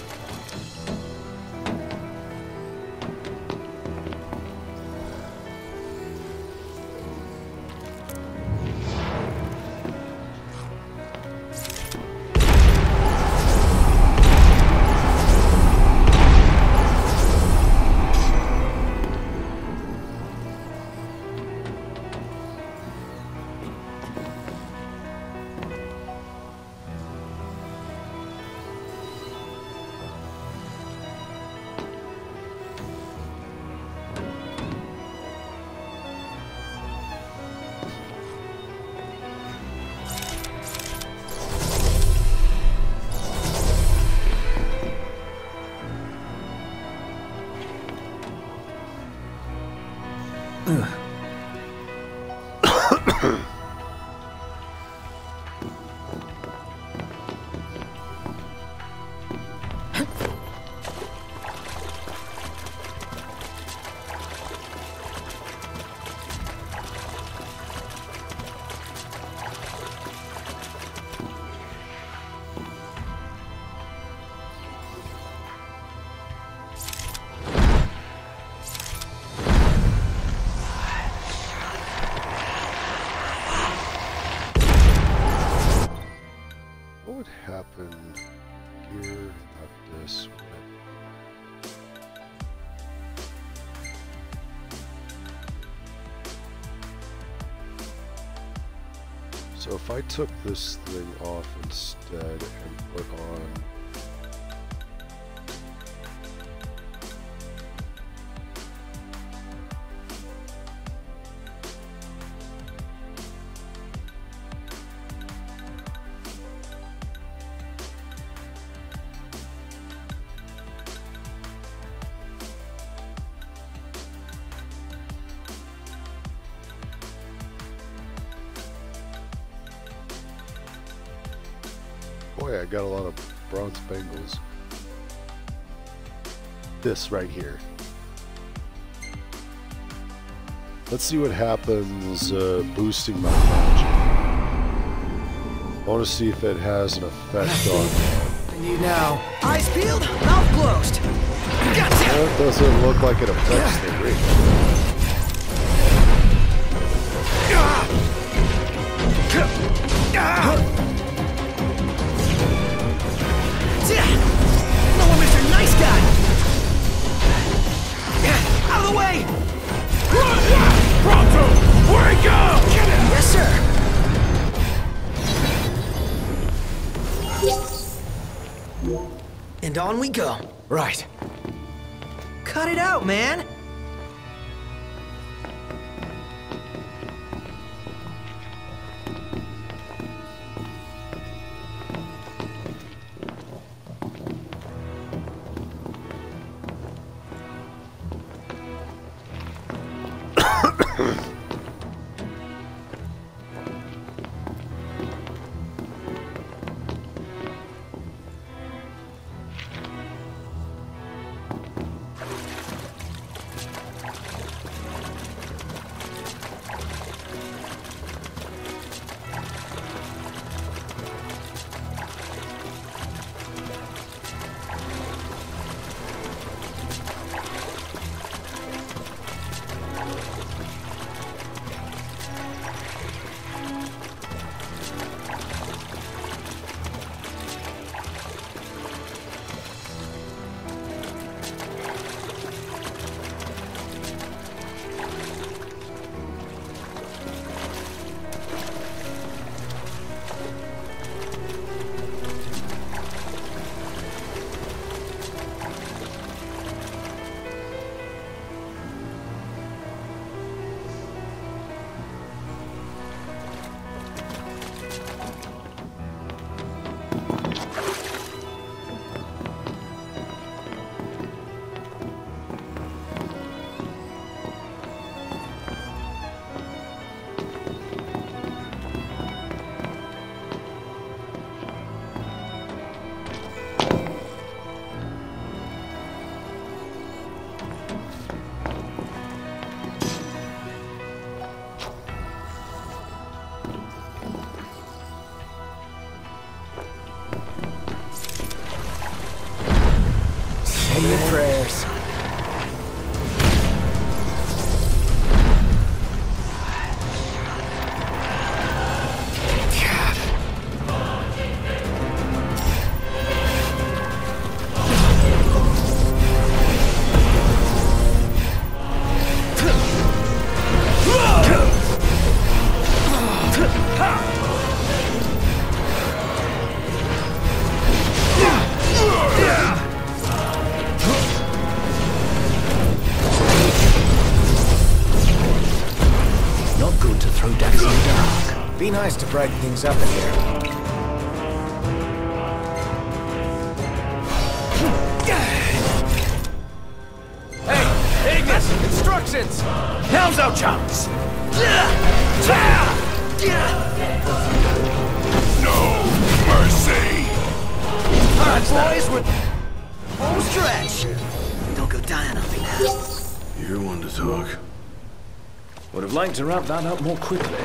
I took this thing off instead Boy, I got a lot of bronze bangles. This right here. Let's see what happens uh, boosting my magic. I want to see if it has an effect on. I need now. Eyes peeled, mouth closed. Gotcha! That doesn't look like it affects the ring. No one, Mr. Nice Guy! Out of the way! Pronto! Wake up! Get him! Yes, sir. And on we go. Right. Cut it out, man. Nice to brighten things up in here. Hey, Ignis! Instructions! Now's our chance! No mercy! Alright, boys, we're... Home stretch. Don't go dying on me now. You're one to talk. Would have liked to wrap that up more quickly.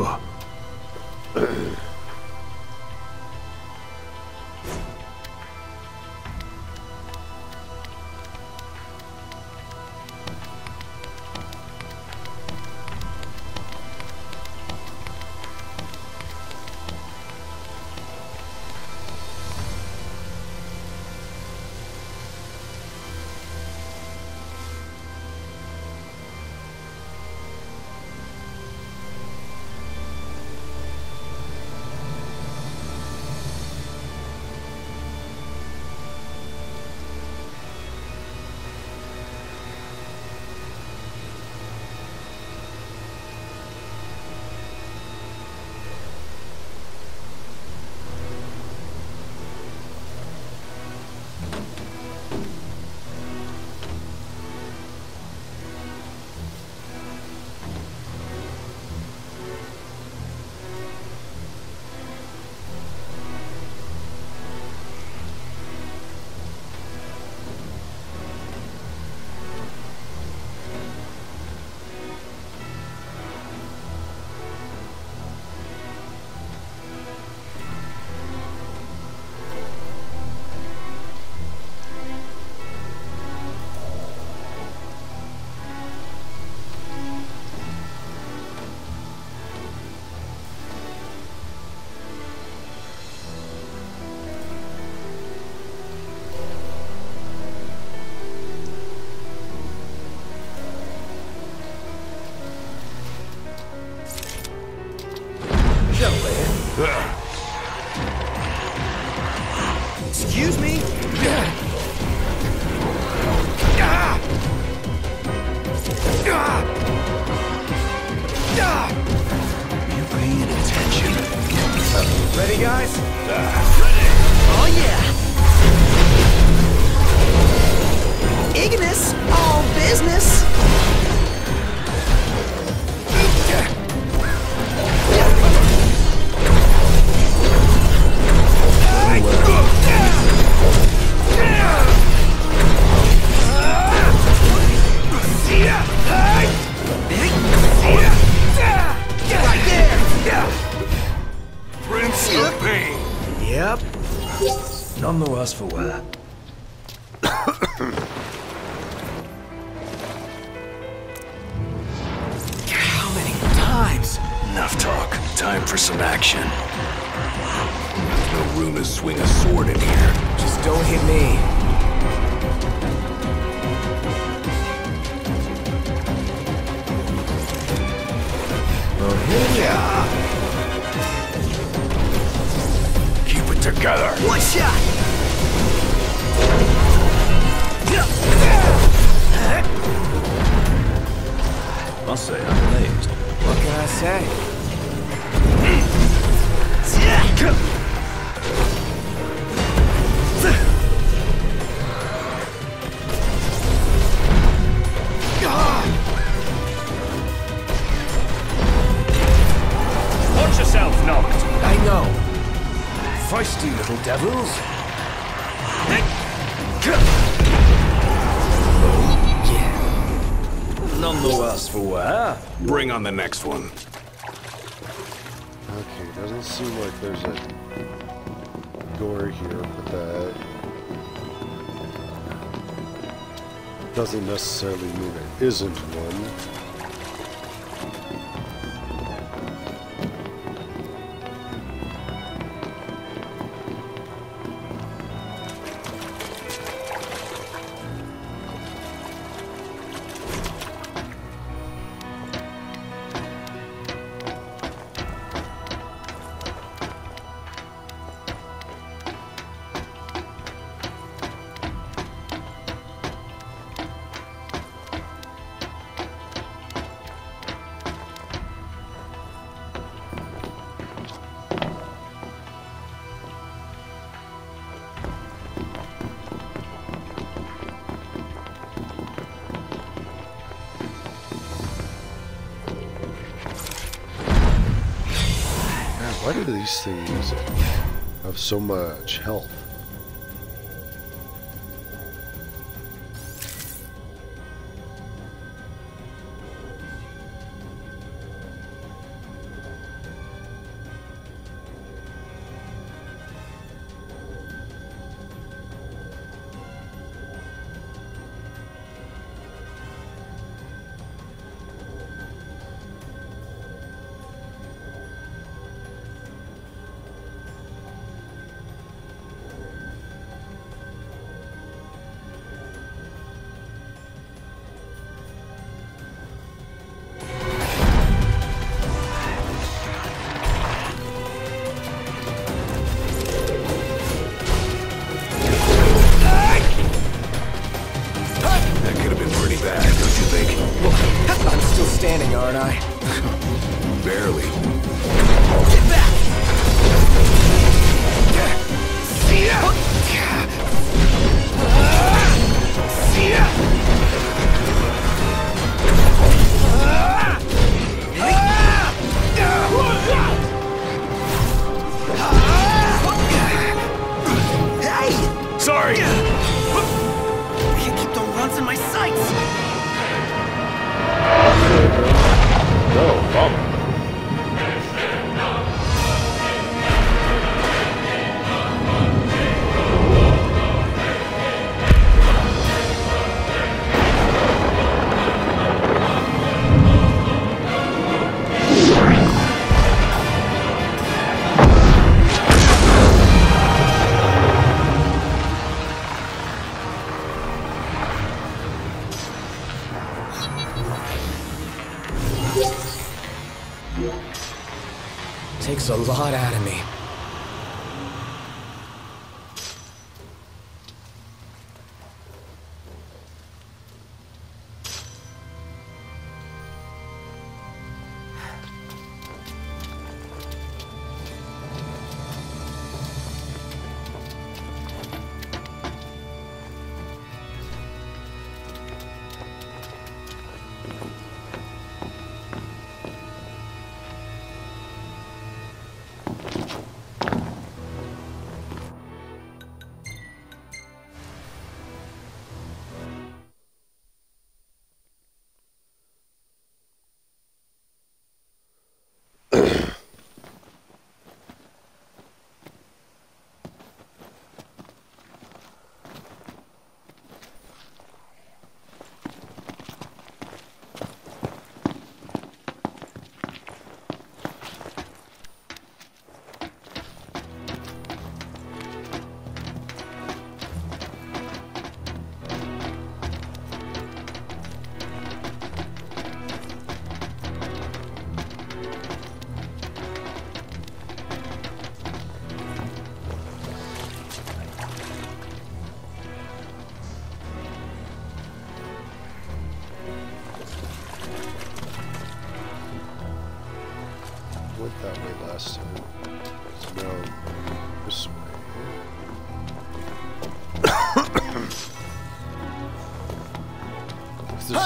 Ugh. Excuse me? Are You paying attention? Ready, guys? Ready! Oh, yeah! Ignis, all business! none the worse for wear. Doesn't necessarily mean it isn't one. So much health?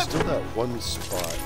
Still that one spot.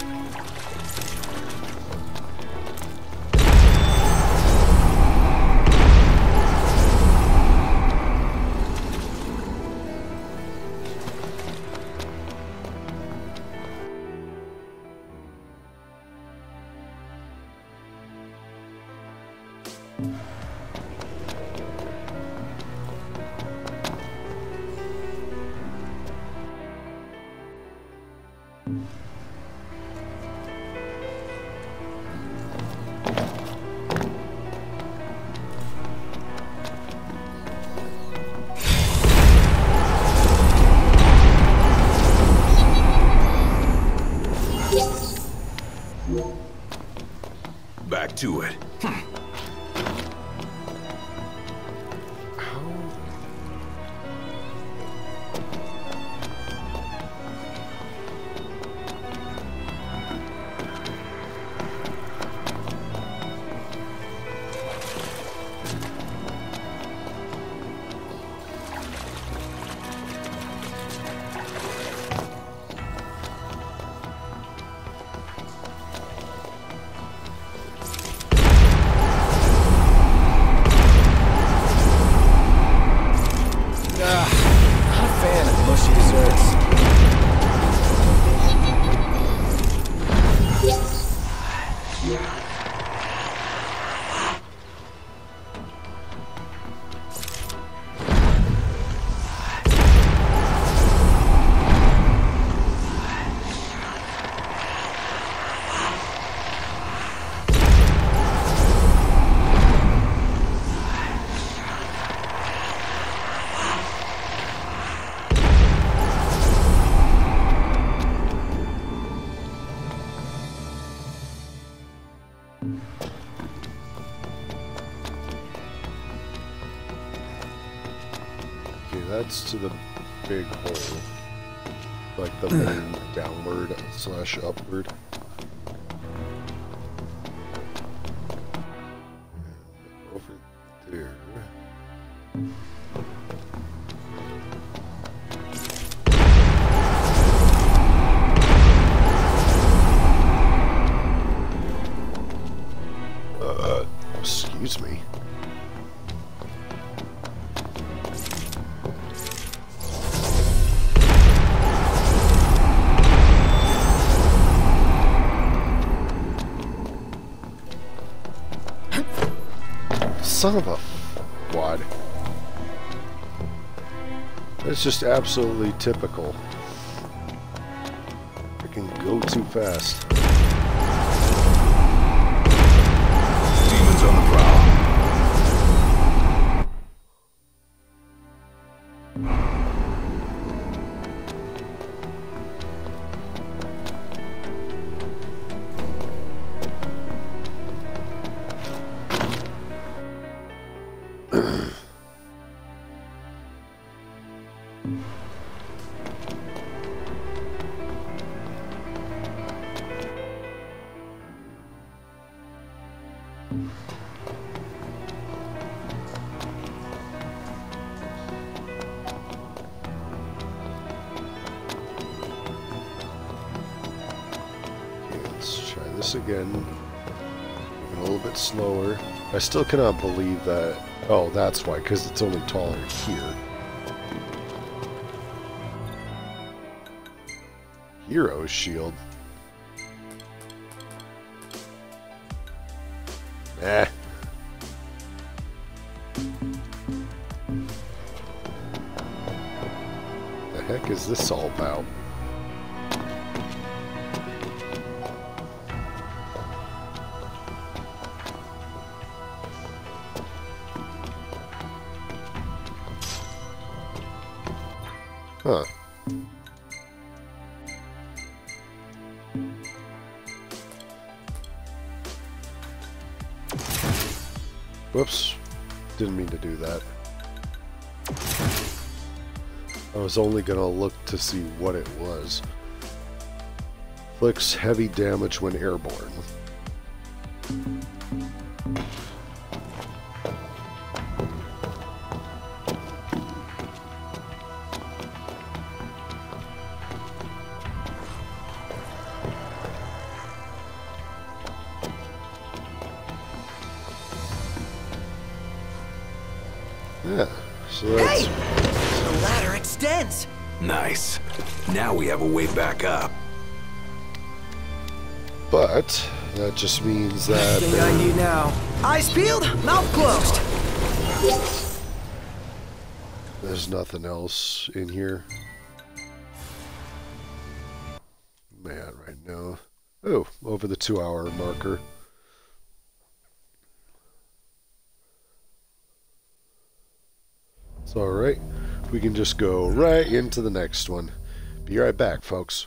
To the big hole. Like the main downward slash upward. It's just absolutely typical. I can go too fast. Again. A little bit slower. I still cannot believe that. Oh, that's why, because it's only taller here. Hero shield. Only gonna look to see what it was. Inflicts heavy damage when airborne. Just means that Thing I need now. Eyes peeled, mouth closed. there's nothing else in here. Man, right now. Oh, over the two hour marker. It's alright. We can just go right into the next one. Be right back, folks.